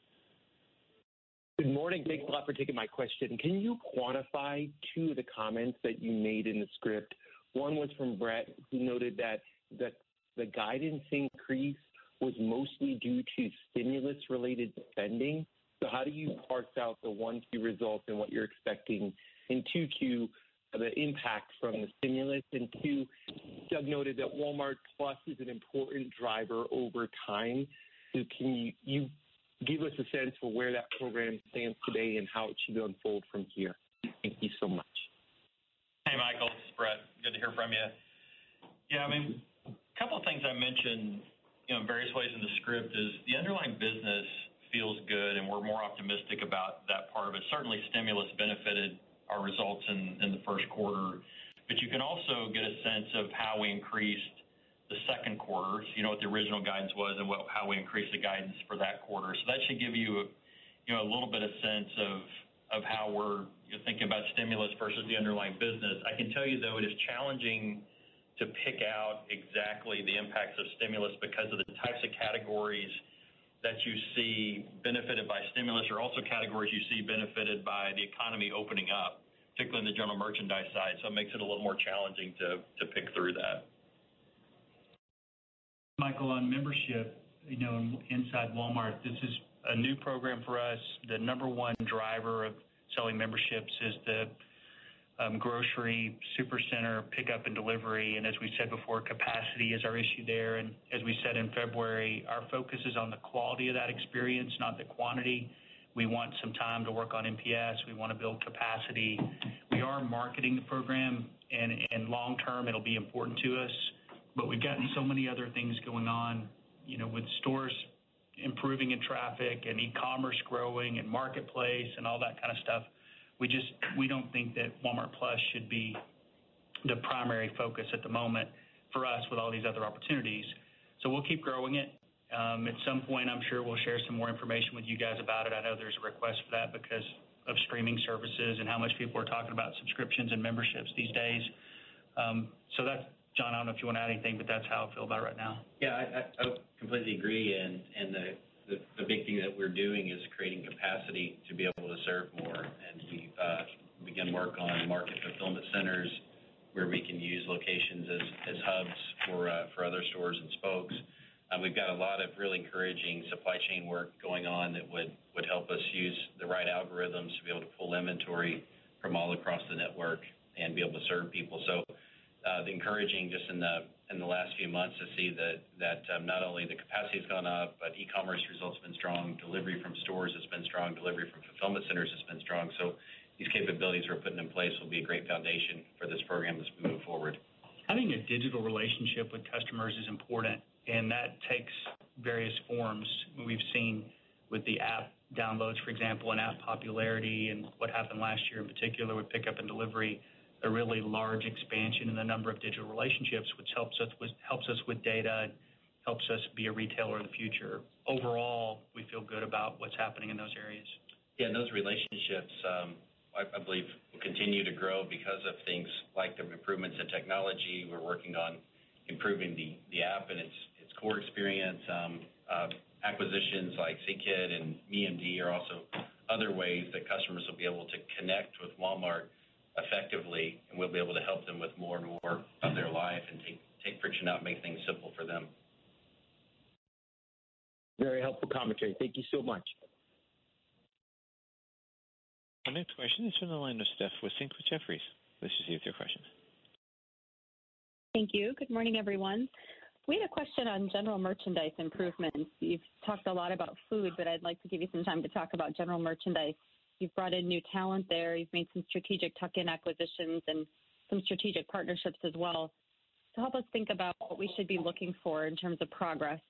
Good morning. Thanks a lot for taking my question. Can you quantify two of the comments that you made in the script? One was from Brett, who noted that the guidance increase was mostly due to stimulus-related spending. So how do you parse out the 1Q results and what you're expecting in 2Q, the impact from the stimulus? And Two, Doug noted that Walmart+ is an important driver over time. So can you give us a sense for where that program stands today and how it should unfold from here? Thank you so much. Hey, Michael, is Brett. Good to hear from you. Yeah, I mean, a couple of things I mentioned, you know, various ways in the script is the underlying business feels good, and we're more optimistic about that part of it. Certainly, stimulus benefited our results in in the first quarter. But you can also get a sense of how we increased the second quarter, so you know what the original guidance was and how we increased the guidance for that quarter. So that should give you a you know, a little bit of sense of of how we're thinking about stimulus versus the underlying business. I can tell you, though, it is challenging to pick out exactly the impacts of stimulus because of the types of categories that you see benefited by stimulus are also categories you see benefited by the economy opening up, particularly in the general merchandise side. So it makes it a little more challenging to pick through that. Michael, on membership, you know, inside Walmart, this is a new program for us. The number one driver of selling memberships is the Um, grocery supercenter pickup and delivery. And as we said before, capacity is our issue there. And as we said in February, our focus is on the quality of that experience, not the quantity. We want some time to work on NPS. We want to build capacity. We are marketing the program, and, and long term, it'll be important to us. But we've gotten so many other things going on, you know, with stores improving in traffic and e-commerce growing and marketplace and all that kind of stuff. We just we don't think that Walmart+ should be the primary focus at the moment for us with all these other opportunities. So we'll keep growing it. At some point, I'm sure we'll share some more information with you guys about it. I know there's a request for that because of streaming services and how much people are talking about subscriptions and memberships these days. Um, so that's John, I don't know if you want to add anything, but that's how I feel about it right now. Yeah, I completely agree. and and The big thing that we're doing is creating capacity to be able to serve more. And we've uh, begun work on market fulfillment centers where we can use locations as as hubs for uh, for other stores and spokes. Uh, we've got a lot of really encouraging supply chain work going on that would help us use the right algorithms to be able to pull inventory from all across the network and be able to serve people. So uh, the encouraging just in the last few months to see that um, not only the capacity has gone up, but e-commerce results have been strong, delivery from stores has been strong, delivery from fulfillment centers has been strong. So these capabilities we're putting in place will be a great foundation for this program as we move forward. Having a digital relationship with customers is important, and that takes various forms. We've seen with the app downloads, for example, and app popularity and what happened last year in particular with pickup and delivery, a really large expansion in the number of digital relationships, which helps us with data and helps us be a retailer of the future. Overall, we feel good about what's happening in those areas. Yeah, those relationships, um, I believe, will continue to grow because of things like the improvements in technology. We're working on improving the the app and its its core experience. Um, uh, acquisitions like Zeekit and MeMD are also other ways that customers will be able to connect with Walmart effectively, and we'll be able to help them with more and more of their life and take friction out and make things simple for them. Very helpful commentary. Thank you so much. Our next question is from the line of Steph Wissink with Jefferies. Please proceed with your question. Thank you. Good morning, everyone. We had a question on general merchandise improvements. You've talked a lot about food, but I'd like to give you some time to talk about general merchandise. You've brought in new talent there. You've made some strategic tuck-in acquisitions and some strategic partnerships as well. To help us think about what we should be looking for in terms of progress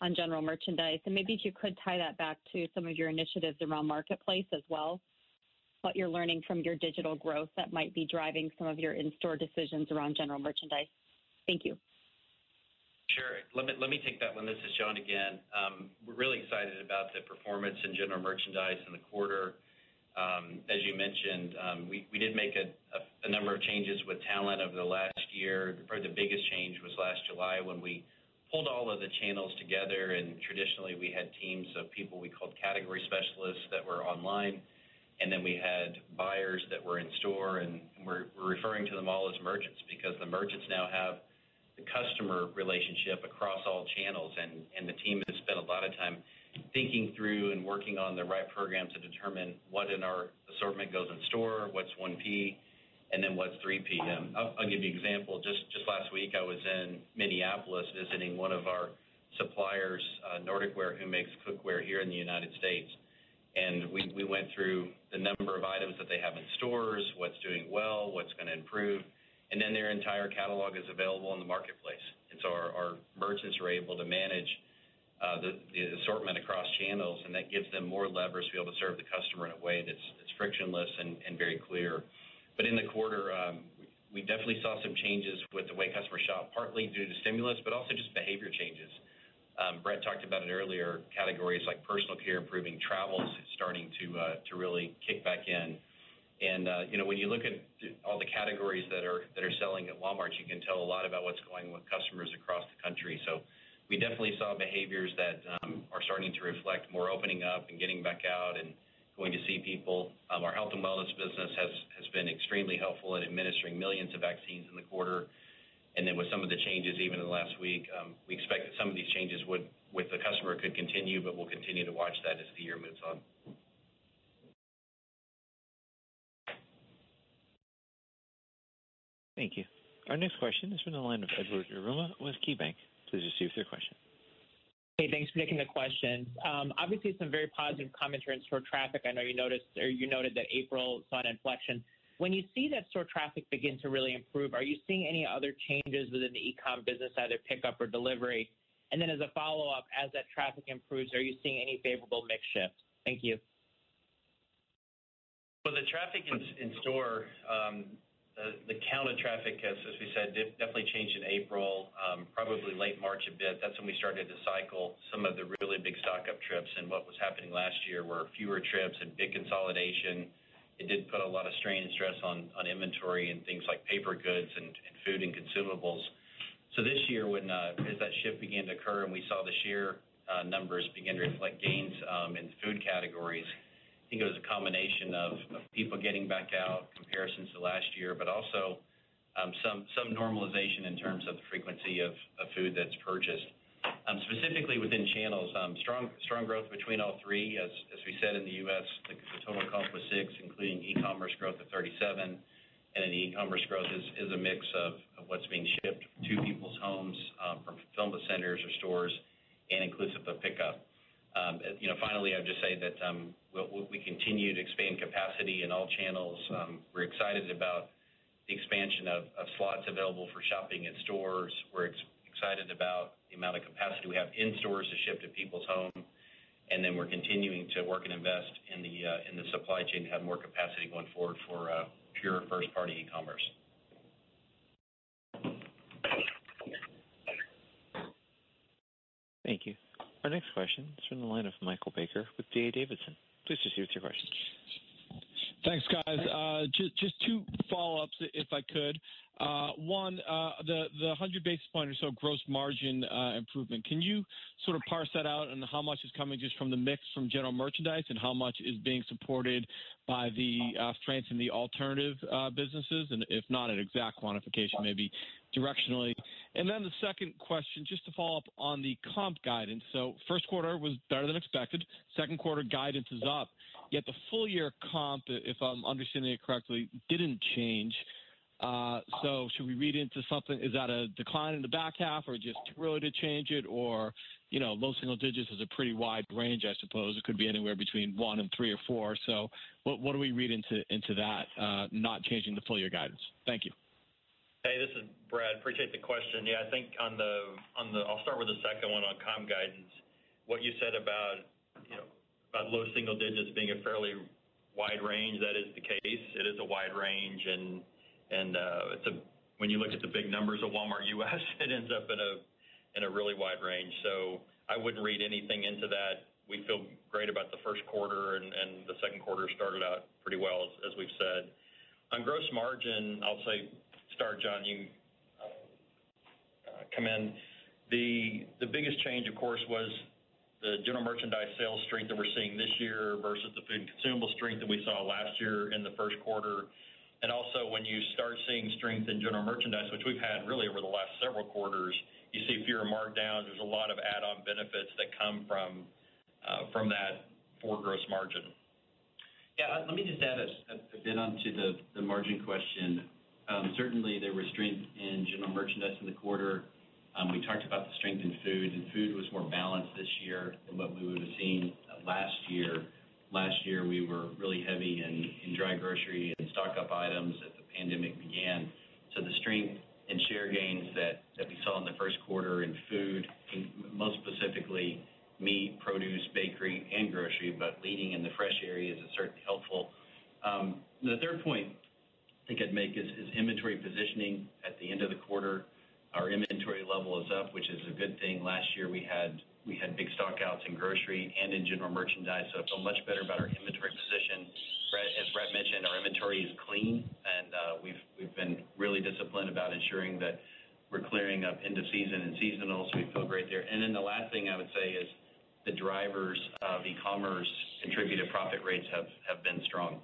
on general merchandise, and maybe if you could tie that back to some of your initiatives around Marketplace as well, what you're learning from your digital growth that might be driving some of your in-store decisions around general merchandise. Thank you. Sure. Let me take that one. This is John again. We're really excited about the performance in general merchandise in the quarter. Um, as you mentioned, um, we did make a number of changes with talent over the last year. Probably the biggest change was last July when we pulled all of the channels together, and traditionally, we had teams of people we called category specialists that were online, and then we had buyers that were in store, and we're referring to them all as merchants because the merchants now have the customer relationship across all channels. And the team has spent a lot of time thinking through and working on the right program to determine what in our assortment goes in store, what's 1P, and then what's 3P. Um, I'll give you an example. Just just last week, I was in Minneapolis visiting one of our suppliers, uh, Nordic Ware, who makes cookware here in the United States. And we we went through the number of items that they have in stores, what's doing well, what's going to improve, and then their entire catalog is available in the marketplace. And so our, our merchants are able to manage Uh, the assortment across channels, and that gives them more levers to be able to serve the customer in a way that's frictionless and very clear. But in the quarter, um, we definitely saw some changes with the way customers shop, partly due to stimulus, but also just behavior changes. Um, Brett talked about it earlier, categories like personal care improving, travel starting to uh, to really kick back in. And uh, you know, when you look at all the categories that are that are selling at Walmart, you can tell a lot about what's going with customers across the country. We definitely saw behaviors that um, are starting to reflect more opening up and getting back out and going to see people. Um, our health and wellness business has has been extremely helpful in administering millions of vaccines in the quarter. And then with some of the changes, even in the last week, um, we expect that some of these changes with the customer could continue, but we'll continue to watch that as the year moves on. Thank you. Our next question is from the line of Edward Yruma with KeyBanc. Please proceed with your question. Hey, thanks for taking the question. Um, obviously, some very positive commentary in store traffic. I know you noticed or you noted that April saw an inflection. When you see that store traffic begin to really improve, are you seeing any other changes within the e-com business, either pickup or delivery? And then as a follow-up, as that traffic improves, are you seeing any favorable mix shift? Thank you. Well, the traffic in store, um, the count of traffic, has, as we said, definitely changed in April, um, probably late March a bit. That's when we started to cycle some of the really big stock-up trips. And what was happening last year were fewer trips and big consolidation. It did put a lot of strain and stress on inventory and things like paper goods and food and consumables. So this year, when uh, as that shift began to occur and we saw the share uh, numbers begin to reflect gains um, in food categories, I think it was a combination of people getting back out, comparisons to last year, but also um, some some normalization in terms of the frequency of food that's purchased. Um, specifically within channels, um, strong strong growth between all three. As as we said in the U.S., the total comp was six, including e-commerce growth of 37. and The e-commerce growth is a mix of what's being shipped to people's homes from fulfillment centers or stores and inclusive of pickup. Um, finally, I'd just say that um, we continue to expand capacity in all channels. Um, we're excited about the expansion of slots available for shopping in stores. We're excited about the amount of capacity we have in stores to ship to people's home. And then we're continuing to work and invest in the uh, in the supply chain to have more capacity going forward for uh, pure first-party e-commerce. Thank you. Our next question is from the line of Michael Baker with D.A. Davidson. Please proceed with your question. Thanks, guys. Uh, just two follow-ups, if I could. Uh, one, uh, the 100 basis point or so gross margin improvement, can you sort of parse that out on how much is coming just from the mix from general merchandise and how much is being supported by the strength in the alternative businesses? And if not an exact quantification, maybe directionally. And then the second question, just to follow up on the comp guidance. So First quarter was better than expected. Second quarter guidance is up, yet the full year comp, if I'm understanding it correctly, didn't change. Uh, so should we read into something? Is that a decline in the back half or just too early to change it? Or you know, low single digits is a pretty wide range, I suppose. It could be anywhere between one and three or four. What what do we read into into that not changing the full year guidance? Thank you. Hey, this is Brett. Appreciate the question. Yeah, I think on the on the I'll start with the second one on comp guidance. What you said about, you know, about low single digits being a fairly wide range, that is the case. It is a wide range, and and uh it's a when you look at the big numbers of Walmart U.S., it ends up in a in a really wide range. So I wouldn't read anything into that. We feel great about the first quarter, and the second quarter started out pretty well, as we've said. On gross margin, I'll say start, John, you uh, come in. The the biggest change, of course, was the general merchandise sales strength that we're seeing this year versus the food and consumable strength that we saw last year in the first quarter. And also, when you start seeing strength in general merchandise, which we've had really over the last several quarters, you see fewer markdowns. There's a lot of add-on benefits that come from uh, from that for gross margin. Yeah, let me just add a bit onto the, the margin question. Um, certainly, there was strength in general merchandise in the quarter. Um, we talked about the strength in food, and food was more balanced this year than what we would have seen uh, last year. Last year, we were really heavy in, dry grocery and stock up items as the pandemic began. So the strength and share gains that, that we saw in the first quarter in food, most specifically meat, produce, bakery, and grocery, but leading in the fresh areas is certainly helpful. Um, the third point inventory positioning at the end of the quarter. Our inventory level is up, which is a good thing. Last year, we had we had big stock-outs in grocery and in general merchandise, so I feel much better about our inventory position. As Brett mentioned, our inventory is clean, and uh, we've been really disciplined about ensuring that we're clearing up end of season and seasonal, so we feel great there. And then the last thing I would say is the drivers of e-commerce contributed profit rates have been strong.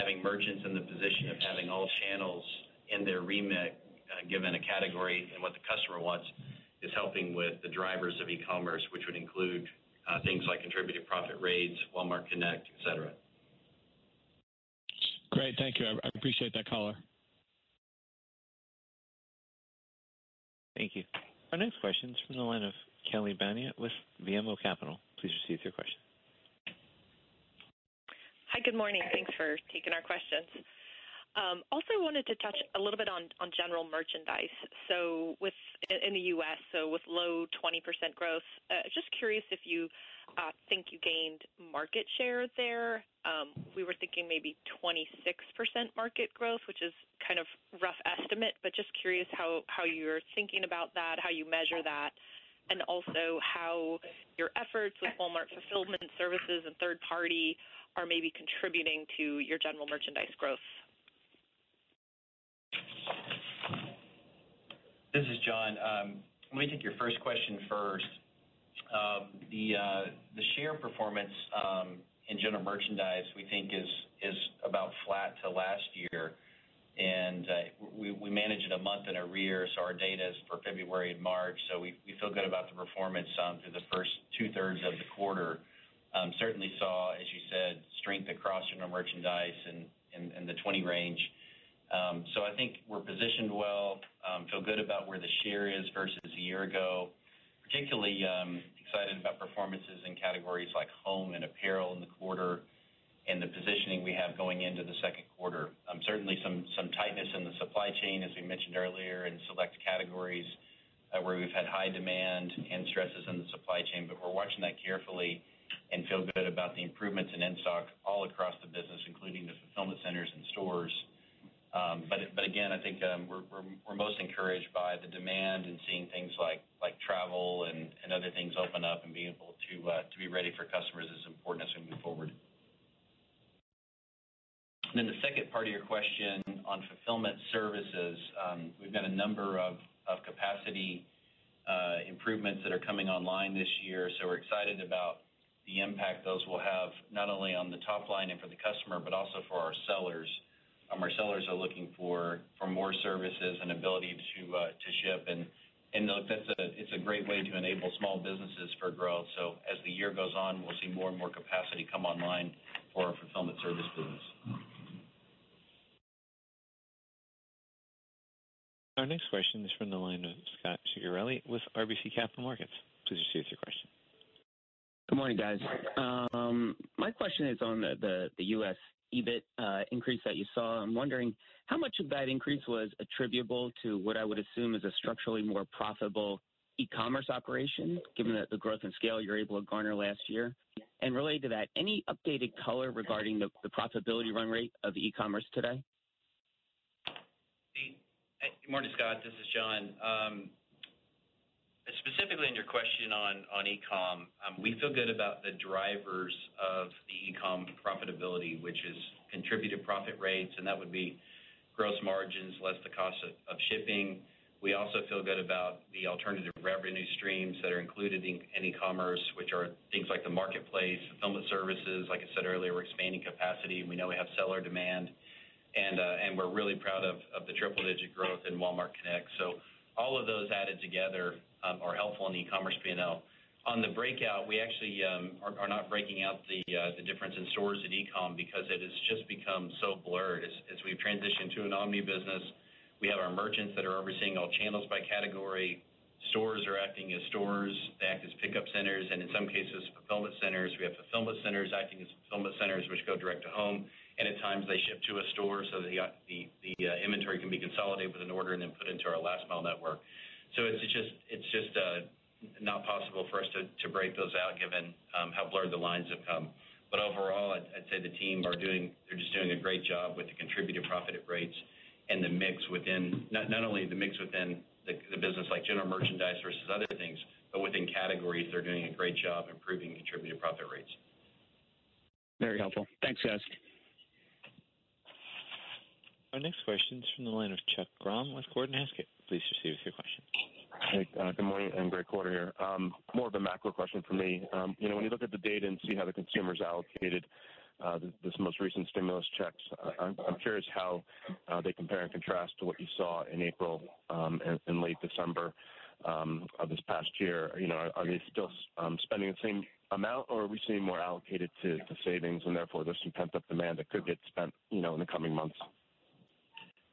Having merchants in the position of having all channels in their remit, uh, given a category and what the customer wants, is helping with the drivers of e-commerce, which would include uh, things like contributed profit rates, Walmart Connect, et cetera. Great. Thank you. I appreciate that color. Thank you. Our next question is from the line of Kelly Bania with BMO Capital. Please proceed with your question. Hi, good morning. Thanks for taking our questions. Um, also wanted to touch a little bit on general merchandise. So with in the U.S., so with low 20% growth, uh, just curious if you uh, think you gained market share there. Um, we were thinking maybe 26% market growth, which is kind of rough estimate, but just curious how you're thinking about that, how you measure that, and also how your efforts with Walmart Fulfillment Services and third party are maybe contributing to your general merchandise growth. This is John. Um, let me take your first question first. Um, the uh, the share performance um, in general merchandise, we think is is about flat to last year. And uh, we manage it a month in arrears, so our data is for February and March. So we we feel good about the performance through the first two-thirds of the quarter. Certainly saw, as you said, strength across general merchandise and in the 20 range. Um, so I think we're positioned well, um, feel good about where the share is versus a year ago. Particularly excited about performances in categories like home and apparel in the quarter and the positioning we have going into the second quarter. Certainly some some tightness in the supply chain, as we mentioned earlier, in select categories uh, where we've had high demand and stresses in the supply chain, but we're watching that carefully and feel good about the improvements in in-stock all across the business, including the fulfillment centers and stores. Um, but again, I think um, we're most encouraged by the demand and seeing things like travel and other things open up and being able uh, to be ready for customers is important as we move forward. Then the second part of your question on fulfillment services. Um, we've got a number of capacity uh, improvements that are coming online this year, so we're excited about the impact those will have, not only on the top line and for the customer, but also for our sellers. Um, our sellers are looking for for more services and ability to uh, ship, and look that's a it's a great way to enable small businesses for growth. So as the year goes on, we'll see more and more capacity come online for our fulfillment service business. Our next question is from the line of Scot Ciccarelli with RBC Capital Markets. Please proceed with your question. Good morning, guys. Um, My question is on the the U.S. EBIT uh, increase that you saw. I'm wondering how much of that increase was attributable to what I would assume is a structurally more profitable e-commerce operation, given the growth and scale you're able to garner last year? And related to that, any updated color regarding the the profitability run rate of e-commerce today? Good morning, Scot. This is John. Specifically in your question on e-com, um, we feel good about the drivers of the e-com profitability, which is contributed profit rates, and that would be gross margins less the cost of shipping. We also feel good about the alternative revenue streams that are included in e-commerce, which are things like the marketplace, fulfillment services. Like I said earlier, we're expanding capacity, and we know we have seller demand. And uh, we're really proud of the triple-digit growth in Walmart Connect. So all of those added together Um, are helpful in the e-commerce P&L. On the breakout, we actually um, are not breaking out the uh, difference in stores and e-com because it has just become so blurred. As we've transitioned to an omni business, we have our merchants that are overseeing all channels by category. Stores are acting as stores. They act as pickup centers, and in some cases, fulfillment centers. We have fulfillment centers acting as fulfillment centers, which go direct to home, and at times they ship to a store so the uh, inventory can be consolidated with an order and then put into our last mile network. So it's just it's just uh, not possible for us to to break those out given how blurred the lines have come. But overall, I'd say the team are doing they're just doing a great job with the contributed profit rates. and the mix within not only the mix within the business like general merchandise versus other things, but within categories, they're doing a great job improving contributed profit rates. Very helpful. Thanks, guys. Our next question is from the line of Chuck Grom with Gordon Haskett. Please proceed with your question. Hey, uh, good morning and great quarter here. Um, more of a macro question for me. Um, you know, when you look at the data and see how the consumer's allocated uh, this most recent stimulus checks, uh, I'm curious how they compare and contrast to what you saw in April um, and late December of this past year. You know, are they still spending the same amount, or are we seeing more allocated to savings and therefore there's some pent-up demand that could get spent, you know, in the coming months?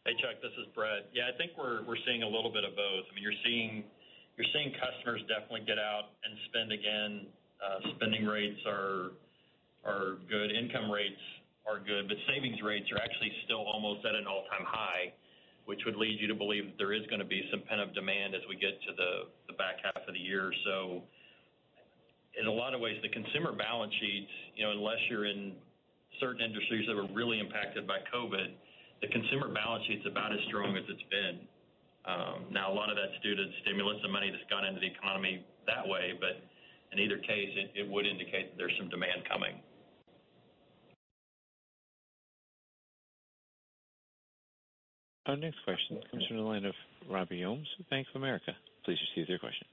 Hey, Chuck, this is Brett. Yeah, I think we're seeing a little bit of both. I mean, you're seeing you're seeing customers definitely get out and spend again. Uh, spending rates are are good. Income rates are good, but savings rates are actually still almost at an all-time high, which would lead you to believe that there is gonna be some pent-up demand as we get to the back half of the year. So in a lot of ways, the consumer balance sheets, you know, unless you're in certain industries that were really impacted by COVID, the consumer balance sheet's about as strong as it's been. Um, now a lot of that's due to the stimulus and money that's gone into the economy that way, but in either case, it would indicate that there's some demand coming. Our next question comes from the line of Robbie Ohmes with Bank of America. Please proceed with your question.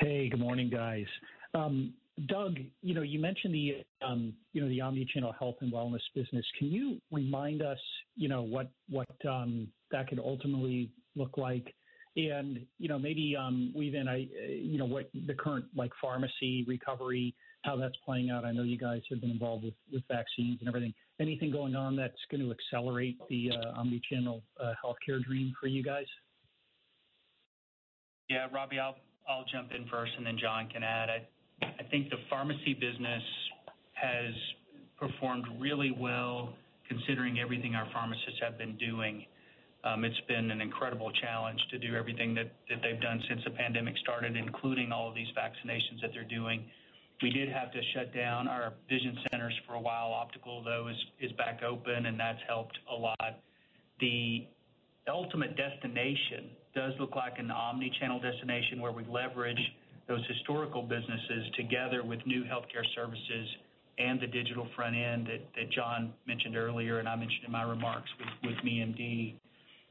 Hey, good morning, guys. Um, Doug, you know, you mentioned the, um, you know, the omni-channel health and wellness business. Can you remind us, you know, what what um, that could ultimately look like? And you know, maybe um, weave in, I, you know, what the current like pharmacy recovery, how that's playing out. I know you guys have been involved with vaccines and everything. Anything going on that's gonna accelerate the uh, omni-channel uh, healthcare dream for you guys? Yeah, Robbie, I'll jump in first, and then John can add. I think the pharmacy business has performed really well considering everything our pharmacists have been doing. Um, it's been an incredible challenge to do everything that they've done since the pandemic started, including all of these vaccinations that they're doing. We did have to shut down our vision centers for a while. Optical, though, is back open, and that's helped a lot. The ultimate destination does look like an omni-channel destination where we leverage those historical businesses together with new healthcare services and the digital front end that John mentioned earlier and I mentioned in my remarks with with MeMD.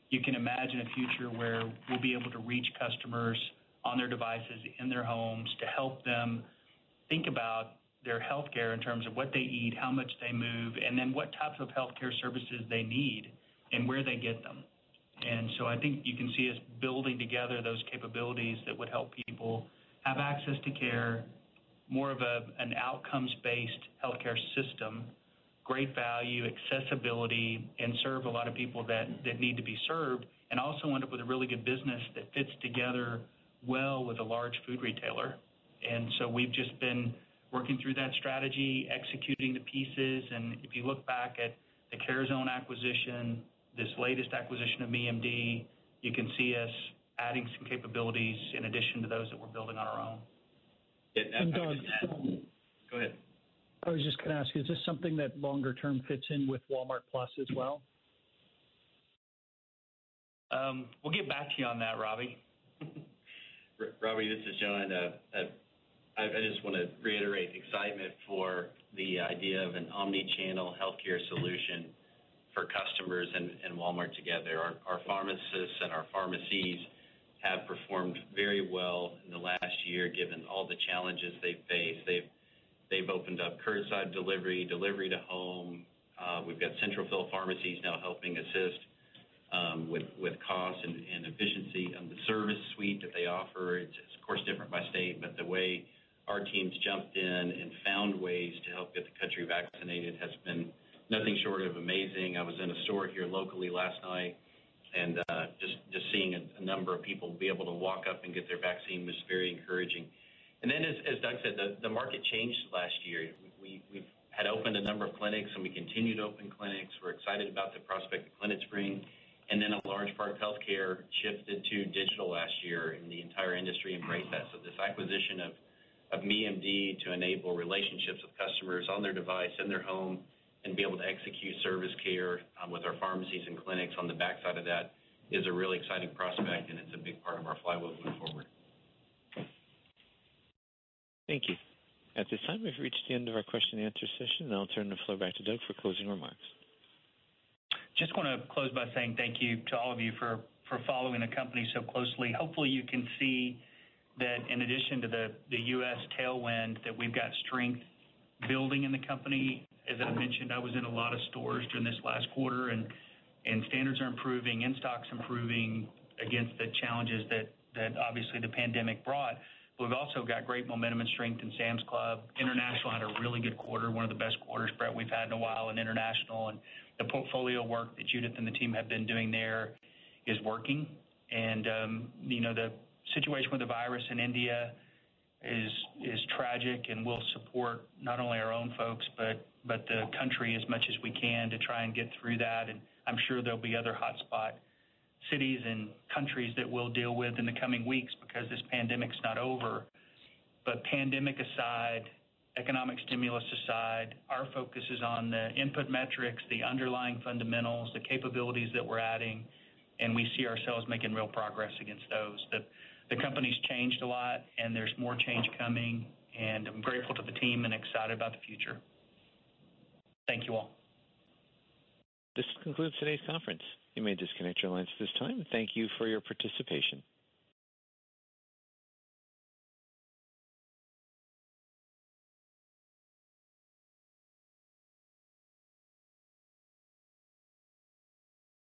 You can imagine a future where we'll be able to reach customers on their devices in their homes to help them think about their healthcare in terms of what they eat, how much they move, and then what types of healthcare services they need and where they get them. And so I think you can see us building together those capabilities that would help people have access to care, more of an outcomes-based healthcare system, great value, accessibility, and serve a lot of people that that need to be served, and also end up with a really good business that fits together well with a large food retailer. And so we've just been working through that strategy, executing the pieces. And if you look back at the CareZone acquisition, this latest acquisition of MeMD, you can see us adding some capabilities in addition to those that we're building on our own. And Doug. Uh, Go ahead. I was just gonna ask, is this something that longer term fits in with Walmart+ as well? Um, we'll get back to you on that, Robbie. Robbie, this is John. Uh, I just wanna reiterate excitement for the idea of an omni-channel healthcare solution for customers and Walmart together. Our pharmacists and our pharmacies have performed very well in the last year, given all the challenges they've faced. They've they've opened up curbside delivery delivery to home. Uh, we've got central fill pharmacies now helping assist um, with with cost and efficiency. On the service suite that they offer, it's of course different by state, but the way our teams jumped in and found ways to help get the country vaccinated has been nothing short of amazing. I was in a store here locally last night, and uh, just just seeing a number of people be able to walk up and get their vaccine was very encouraging. And then, as as Doug said, the the market changed last year. We've had opened a number of clinics, and we continue to open clinics. We're excited about the prospect of clinics bring. And then a large part of healthcare shifted to digital last year, and the entire industry embraced that. So this acquisition of MeMD to enable relationships with customers on their device, in their home, and be able to execute service care um, with our pharmacies and clinics on the backside of that is a really exciting prospect, and it's a big part of our flywheel going forward. Thank you. At this time, we've reached the end of our question and answer session, and I'll turn the floor back to Doug for closing remarks. Just want to close by saying thank you to all of you for, for following the company so closely. Hopefully you can see that in addition to the, the U.S. tailwind, that we've got strength building in the company. As I mentioned, I was in a lot of stores during this last quarter, and, and standards are improving, in-stock's improving against the challenges that, obviously the pandemic brought. But we've also got great momentum and strength in Sam's Club. International had a really good quarter, one of the best quarters, Brett, we've had in a while in international. And the portfolio work that Judith and the team have been doing there is working. And, um, you know, the situation with the virus in India is is tragic, and we'll support not only our own folks, but but the country as much as we can to try and get through that. And I'm sure there'll be other hotspot cities and countries that we'll deal with in the coming weeks because this pandemic's not over. But pandemic aside, economic stimulus aside, our focus is on the input metrics, the underlying fundamentals, the capabilities that we're adding, and we see ourselves making real progress against those. The, the company's changed a lot, and there's more change coming, and I'm grateful to the team and excited about the future. Thank you all. This concludes today's conference. You may disconnect your lines at this time. Thank you for your participation.